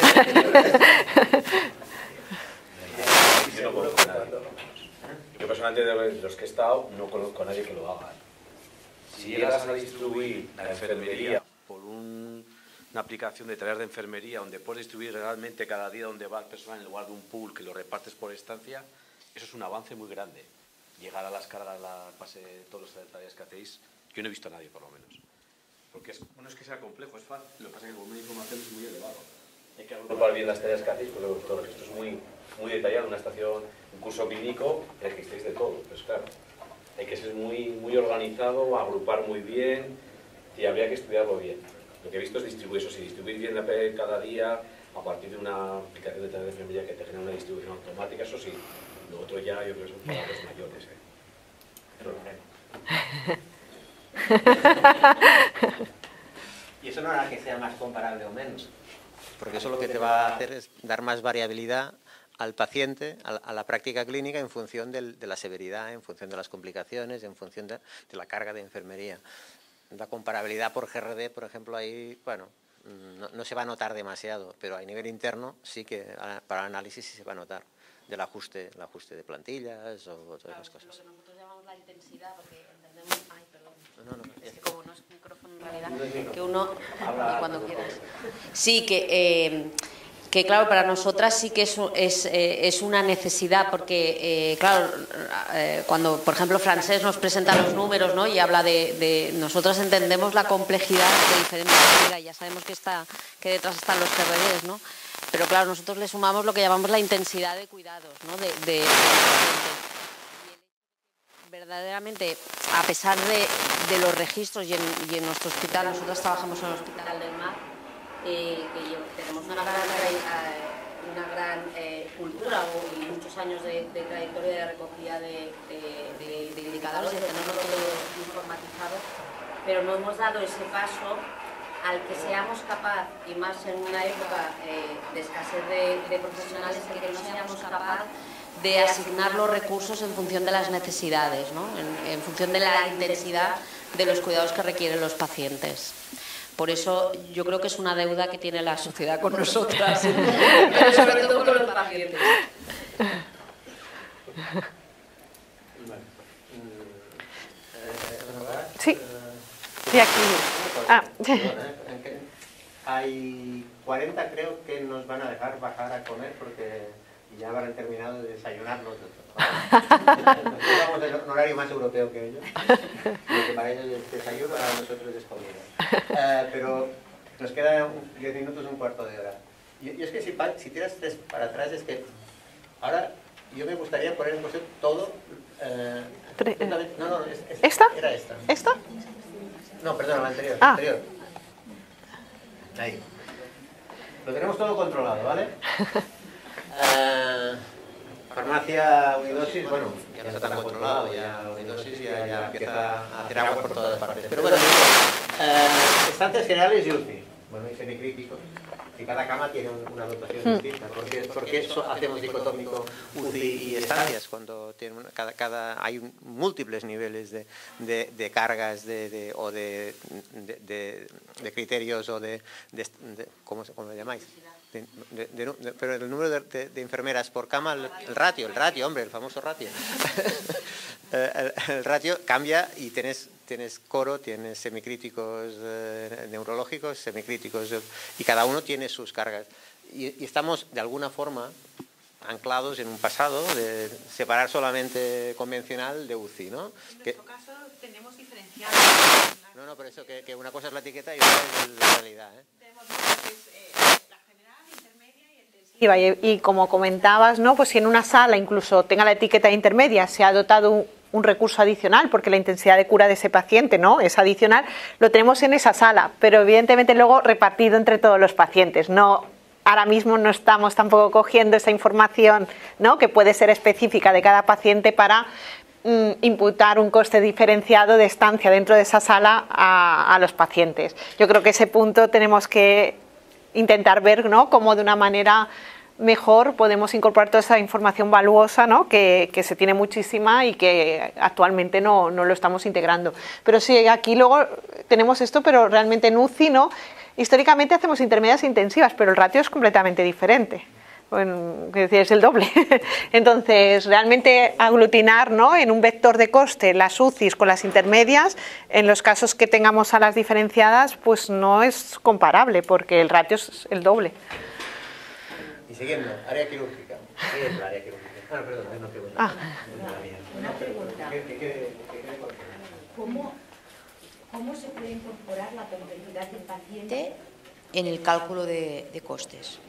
Yo personalmente de los que he estado no conozco a nadie que lo haga. Si llegas a distribuir la enfermería por un- una aplicación de tareas de enfermería donde puedes distribuir realmente cada día donde va el personal en lugar de un pool que lo repartes por estancia, eso es un avance muy grande. llegar a las cargas, la base, todas las tareas que hacéis, yo no he visto a nadie por lo menos. Porque es, es que sea complejo, es fácil, lo que pasa es que volumen de información es muy elevado. Hay que agrupar bien las tareas que hacéis, porque esto es muy, muy detallado, una estación, un curso clínico, registréis de todo, pues claro. Hay que ser muy, muy organizado, agrupar muy bien y habría que estudiarlo bien. Lo que he visto es distribuir eso, si distribuir bien la cada día a partir de una aplicación de tareas de enfermería que te genera una distribución automática, eso sí. Lo otro ya yo creo que son palabras mayores. ¿eh? y eso no hará que sea más comparable o menos, porque eso lo que te va a hacer es dar más variabilidad al paciente, a la, práctica clínica en función de la severidad, en función de las complicaciones, en función de, la carga de enfermería. La comparabilidad por GRD, por ejemplo, ahí, bueno, no, se va a notar demasiado, pero a nivel interno sí que para análisis sí se va a notar del ajuste, el ajuste de plantillas o todas esas cosas. Lo que nosotros llamamos la intensidad, porque entendemos, ay, perdón, no, no, es que como no es micrófono en realidad, que uno, y cuando quieras, sí que... Eh, que claro, para nosotras sí que es, es, eh, es una necesidad, porque eh, claro, eh, cuando por ejemplo Francés nos presenta los números ¿no? y habla de, de nosotros entendemos la complejidad de diferentes maneras, ya sabemos que, está, que detrás están los CRDs, ¿no? Pero claro, nosotros le sumamos lo que llamamos la intensidad de cuidados ¿no? de, de, verdaderamente, a pesar de, de los registros y en, nuestro hospital, nosotros trabajamos en el Hospital del Mar, eh, que tenemos una gran, eh, una gran eh, cultura y muchos años de, trayectoria de recogida de, indicadores, de tenerlo todo informatizado, pero no hemos dado ese paso al que seamos capaces, y más en una época de escasez de, profesionales, en que no seamos capaces de asignar los recursos en función de las necesidades, ¿no? en función de la intensidad de los cuidados que requieren los pacientes. Por eso yo creo que es una deuda que tiene la sociedad con nosotras, pero sobre todo con los pacientes. Sí, sí, aquí. Ah. Hay 40 creo que nos van a dejar bajar a comer porque ya habrán terminado de desayunar los Vamos en un horario más europeo que ellos. Porque para ellos es desayuno, para nosotros es comida. Eh, pero nos quedan 10 minutos, un cuarto de hora. Y, es que si, si tiras tres para atrás es que ahora yo me gustaría poner en cuestión todo... Eh, no, no, ¿Esta? Era esta. ¿Esta? No, perdón, la anterior. Ah. anterior. Ahí. Lo tenemos todo controlado, ¿vale? Uh, farmacia unidosis, bueno, ya no está tan controlado, ya unidosis ya, ya empieza a hacer agua por todas partes. Pero bueno, uh, estancias generales y UCI, bueno, y semicríticos. Y cada cama tiene una dotación hmm. distinta. porque porque eso hacemos dicotómico UCI y estancias? Cuando tiene cada, cada, hay múltiples niveles de, de, de cargas de, de, o de, de, criterios o de, ¿cómo, ¿cómo lo llamáis? pero el número de, enfermeras por cama, el, ratio, el ratio, hombre, el famoso ratio. Eh, el, ratio cambia y tienes, tienes coro, tienes semicríticos eh, neurológicos, semicríticos, y cada uno tiene sus cargas. Y, estamos, de alguna forma, anclados en un pasado de separar solamente convencional de UCI, ¿no? En nuestro caso tenemos diferenciado. No, no, pero eso que, que, una cosa es la etiqueta y otra es la realidad. ¿eh? Y, como comentabas, ¿no? pues si en una sala incluso tenga la etiqueta intermedia, se ha dotado un, recurso adicional, porque la intensidad de cura de ese paciente ¿no? es adicional, lo tenemos en esa sala, pero evidentemente luego repartido entre todos los pacientes. No, ahora mismo no estamos tampoco cogiendo esa información ¿no? que puede ser específica de cada paciente para mm, imputar un coste diferenciado de estancia dentro de esa sala a, los pacientes. Yo creo que ese punto tenemos que intentar ver ¿no? cómo de una manera mejor podemos incorporar toda esa información valuosa ¿no? que, que, se tiene muchísima y que actualmente no, no, lo estamos integrando. Pero sí, aquí luego tenemos esto, pero realmente en UCI, ¿no? históricamente hacemos intermedias intensivas, pero el ratio es completamente diferente. Bueno, es el doble. Entonces, realmente aglutinar ¿no? en un vector de coste las UCIs con las intermedias, en los casos que tengamos salas diferenciadas, pues no es comparable, porque el ratio es el doble. Siguiendo, área quirúrgica. ¿Qué es la área quirúrgica? Ah, perdón, no pregunta. Ah. Una pregunta. ¿Qué- qué- qué- qué- qué- ¿Cómo, ¿Cómo se puede incorporar la complejidad del paciente? en el cálculo de, de costes.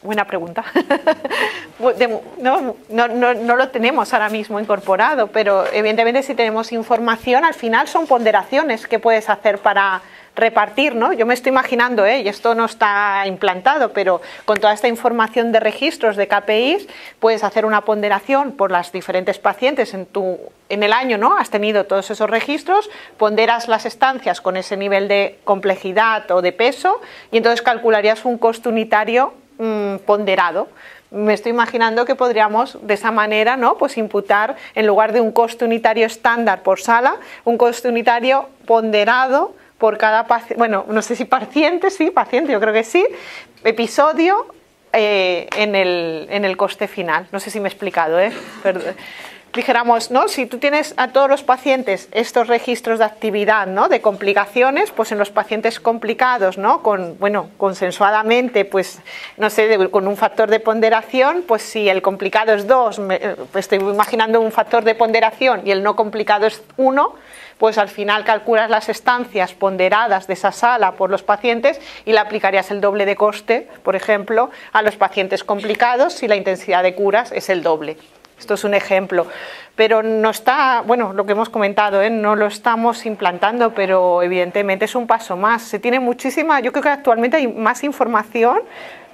Buena pregunta. No, no, no, no lo tenemos ahora mismo incorporado, pero evidentemente si tenemos información, al final son ponderaciones que puedes hacer para repartir, ¿no? Yo me estoy imaginando, ¿eh? y esto no está implantado, pero con toda esta información de registros de KPIs, puedes hacer una ponderación por las diferentes pacientes en, tu, en el año, ¿no? Has tenido todos esos registros, ponderas las estancias con ese nivel de complejidad o de peso, y entonces calcularías un costo unitario mm, ponderado. Me estoy imaginando que podríamos de esa manera, ¿no? Pues imputar en lugar de un coste unitario estándar por sala, un coste unitario ponderado por cada paciente, bueno, no sé si paciente, sí, paciente, yo creo que sí, episodio eh, en, el, en el coste final. No sé si me he explicado, ¿eh? Dijéramos, ¿no? Si tú tienes a todos los pacientes estos registros de actividad, ¿no? De complicaciones, pues en los pacientes complicados, ¿no? Con, bueno, consensuadamente, pues, no sé, con un factor de ponderación, pues si el complicado es 2, pues estoy imaginando un factor de ponderación y el no complicado es 1, pues al final calculas las estancias ponderadas de esa sala por los pacientes y le aplicarías el doble de coste, por ejemplo, a los pacientes complicados si la intensidad de curas es el doble. Esto es un ejemplo, pero no está, bueno, lo que hemos comentado, ¿eh? no lo estamos implantando, pero evidentemente es un paso más. Se tiene muchísima, yo creo que actualmente hay más información,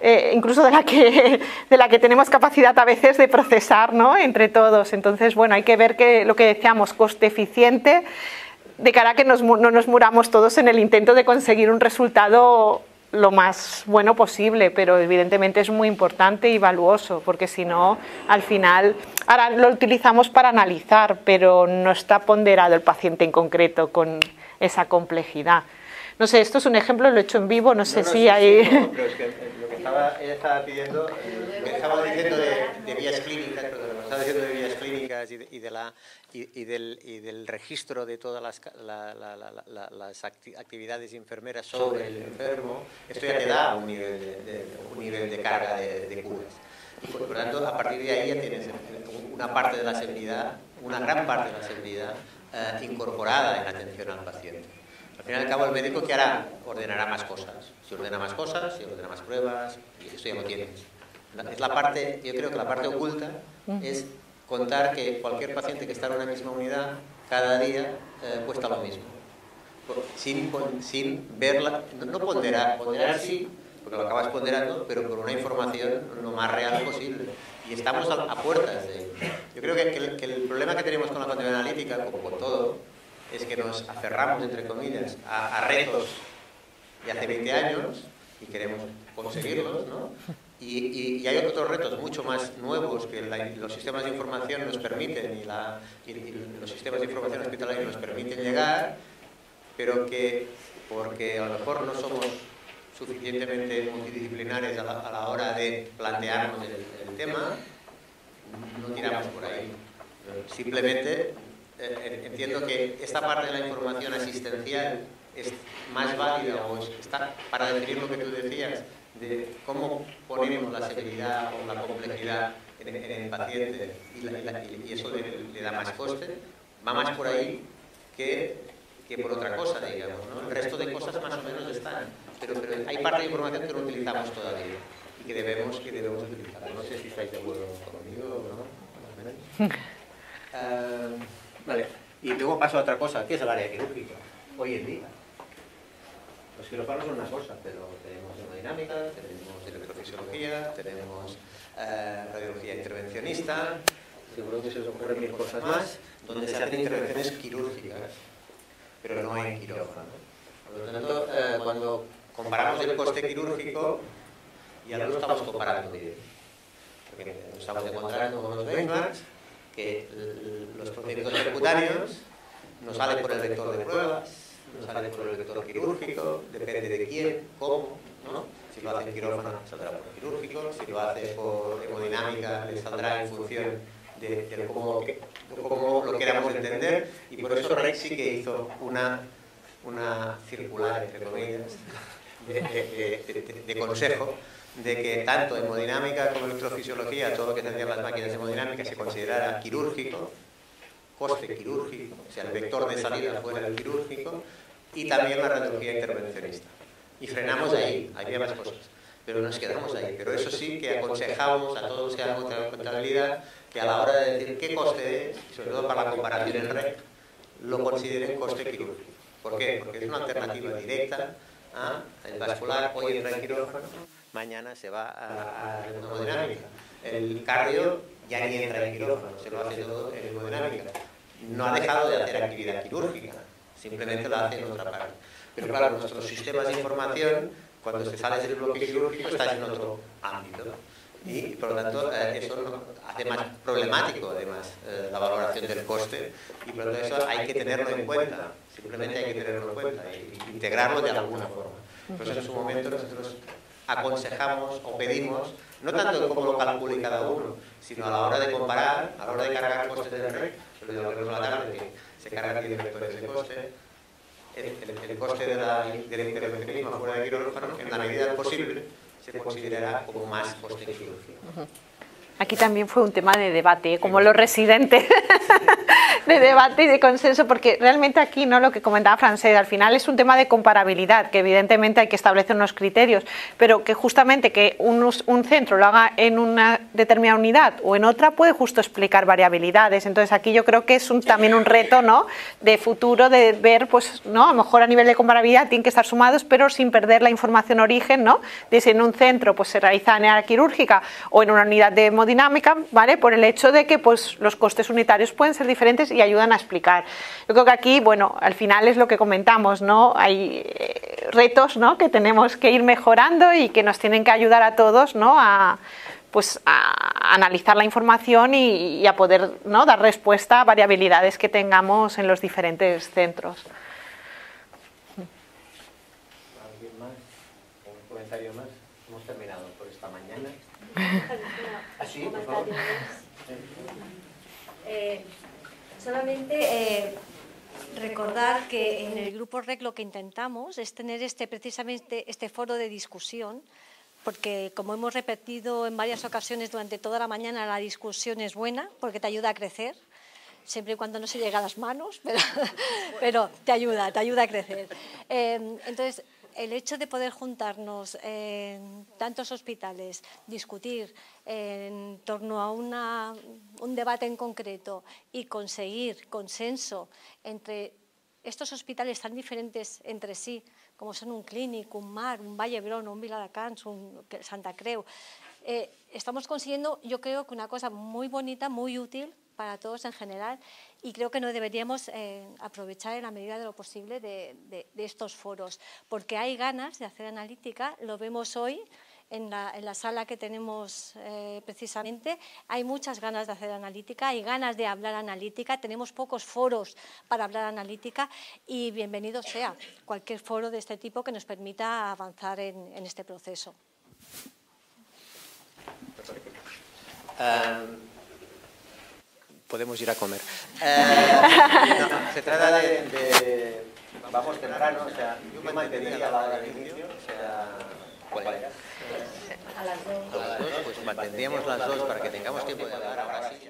eh, incluso de la, que, de la que tenemos capacidad a veces de procesar ¿no? entre todos. Entonces, bueno, hay que ver que lo que decíamos, coste eficiente, de cara a que nos no nos muramos todos en el intento de conseguir un resultado lo más bueno posible, pero evidentemente es muy importante y valuoso, porque si no, al final, ahora lo utilizamos para analizar, pero no está ponderado el paciente en concreto con esa complejidad. No sé, esto es un ejemplo, lo he hecho en vivo, no sé No, no, si sí, hay... sí, no, pero es que eh, que estaba, ella estaba pidiendo, eh, me estaba diciendo de, de vías clínicas, perdón, me estaba diciendo de vías clínicas y, de- y de la, y, y del, y del registro de todas las, la- la- la- la- las acti- actividades enfermeras sobre el enfermo, esto ya te da un nivel de, un nivel de carga de, curas. Por, por tanto, a partir de ahí ya tienes una parte de la seguridad, una gran parte de la seguridad eh, incorporada en la atención al paciente. Al fin y al cabo, el médico que hará, ordenará más cosas. Si ordena más cosas, si ordena más pruebas, y eso ya lo tienes. Es la parte, yo creo que la parte oculta es contar que cualquier paciente que está en una misma unidad, cada día eh, cuesta lo mismo. Sin, verla, no, ponderar, ponderar sí, porque lo acabas ponderando, pero por una información lo más real posible. Y estamos a, puertas de ello. Yo creo que, que el, que el problema que tenemos con la contabilidad analítica, como con todo, es que nos aferramos, entre comillas, a, a retos de hace 20 años y queremos conseguirlos, ¿no? Y, y- y hay otros retos mucho más nuevos que la- los sistemas de información nos permiten y, la- y- los sistemas de información hospitalarios nos permiten llegar, pero que porque a lo mejor no somos suficientemente multidisciplinares a la, a la hora de plantearnos el, el tema, no tiramos por ahí. Simplemente eh, entiendo que esta parte de la información asistencial es más válida o es- está para definir lo que tú decías de cómo ponemos la severidad o la complejidad en, en el paciente y, la- y la- y eso le, le da más coste, va más por ahí que, que por otra cosa, digamos. ¿no? El resto de cosas más o menos están, pero, pero hay parte de información que no utilizamos todavía y que debemos, que debemos utilizar. No sé si estáis de acuerdo conmigo o no. más o menos. Ah, vale, y luego paso a otra cosa, que es el área quirúrgica, hoy en día. Los quirófanos son una cosa, pero tenemos hemodinámica, tenemos electrofisiología, tenemos eh, radiología intervencionista, seguro que se os ocurren mil cosas más, donde se hacen intervenciones quirúrgicas, pero no hay quirófano. Por lo tanto, eh, cuando comparamos el coste quirúrgico, ya no lo estamos comparando. Porque nos estamos encontrando con los benchmarks, que los procedimientos percutáneos nos salen por el vector de pruebas, nos salen por el vector quirúrgico, depende de quién, cómo, ¿no? Si lo hace en quirófano, saldrá por quirúrgico, si lo hace por hemodinámica, le saldrá en función de, de cómo, de cómo lo queramos entender, y por eso Rex sí que hizo una, una circular, entre comillas, de consejo de que tanto hemodinámica como electrofisiología, todo lo que tendrían las máquinas de hemodinámica se considerara quirúrgico, coste quirúrgico, o sea, el vector de salida fuera el quirúrgico, y también la radiología intervencionista. Y frenamos ahí, había más cosas, pero nos quedamos ahí. Pero eso sí que aconsejamos a todos los que hagan contabilidad que a la hora de decir qué coste es, sobre todo para la comparación en red, lo consideren coste quirúrgico. ¿Por qué? Porque es una alternativa directa a el vascular, hoy entra en quirófano, mañana se va a, la hemodinámica. El cardio ya ni entra en quirófano, se lo hace todo en hemodinámica. No ha dejado de hacer actividad quirúrgica, simplemente la hace en otra parte. Pero claro, nuestros sistemas de información, cuando se sale del bloque quirúrgico, está en otro ámbito. Y por lo tanto, eso hace más problemático, además, la valoración del coste. Y por lo tanto, eso hay que tenerlo en cuenta. Simplemente hay que tenerlo en cuenta e integrarlo de alguna forma. Eso en su momento nosotros aconsejamos o pedimos, no tanto cómo lo calcule cada uno, sino a la hora de comparar, a la hora de cargar costes del REC, lo de la tarde, que se cargan 10 vectores de coste, el, el, coste de la, del intervencionismo fuera de quirófano, en la medida del posible, se considerará como más coste quirúrgico. Aquí también fue un tema de debate, ¿eh? como los residentes, de debate y de consenso, porque realmente aquí, ¿no? lo que comentaba Francés, al final es un tema de comparabilidad, que evidentemente hay que establecer unos criterios, pero que justamente que un, un centro lo haga en una determinada unidad o en otra puede justo explicar variabilidades. Entonces aquí yo creo que es un, también un reto ¿no? de futuro de ver, pues, ¿no? a lo mejor a nivel de comparabilidad tienen que estar sumados, pero sin perder la información origen, ¿no? de si en un centro pues, se realiza manera quirúrgica o en una unidad de dinámica, ¿vale? Por el hecho de que pues, los costes unitarios pueden ser diferentes y ayudan a explicar. Yo creo que aquí, bueno, al final es lo que comentamos, ¿no? Hay eh, retos, ¿no? Que tenemos que ir mejorando y que nos tienen que ayudar a todos, ¿no? A, pues a analizar la información y, y a poder ¿no? dar respuesta a variabilidades que tengamos en los diferentes centros. ¿Alguien más? ¿Un comentario más? Hemos terminado por esta mañana. Así, por favor. Eh, solamente eh, recordar que en el grupo REC lo que intentamos es tener este, precisamente este foro de discusión, porque como hemos repetido en varias ocasiones durante toda la mañana, la discusión es buena porque te ayuda a crecer, siempre y cuando no se llegue a las manos, pero, pero te ayuda, te ayuda a crecer. Eh, entonces, el hecho de poder juntarnos en tantos hospitales, discutir en torno a una, un debate en concreto y conseguir consenso entre estos hospitales tan diferentes entre sí, como son un Clínic, un Mar, un Vallebrón, un Viladecans, un Santa Creu, eh, estamos consiguiendo, yo creo que una cosa muy bonita, muy útil para todos en general y creo que no deberíamos eh, aprovechar en la medida de lo posible de, estos foros, porque hay ganas de hacer analítica, lo vemos hoy en la, sala que tenemos eh, precisamente, hay muchas ganas de hacer analítica, hay ganas de hablar analítica, tenemos pocos foros para hablar analítica y bienvenido sea cualquier foro de este tipo que nos permita avanzar en, en este proceso. Um, podemos ir a comer. Eh, no, se trata de, de, vamos temprano, o sea, yo mantendría la hora de inicio, o sea, ¿cuál era? A las dos. A las dos, pues mantendríamos las dos para que tengamos tiempo de hablar ahora sí.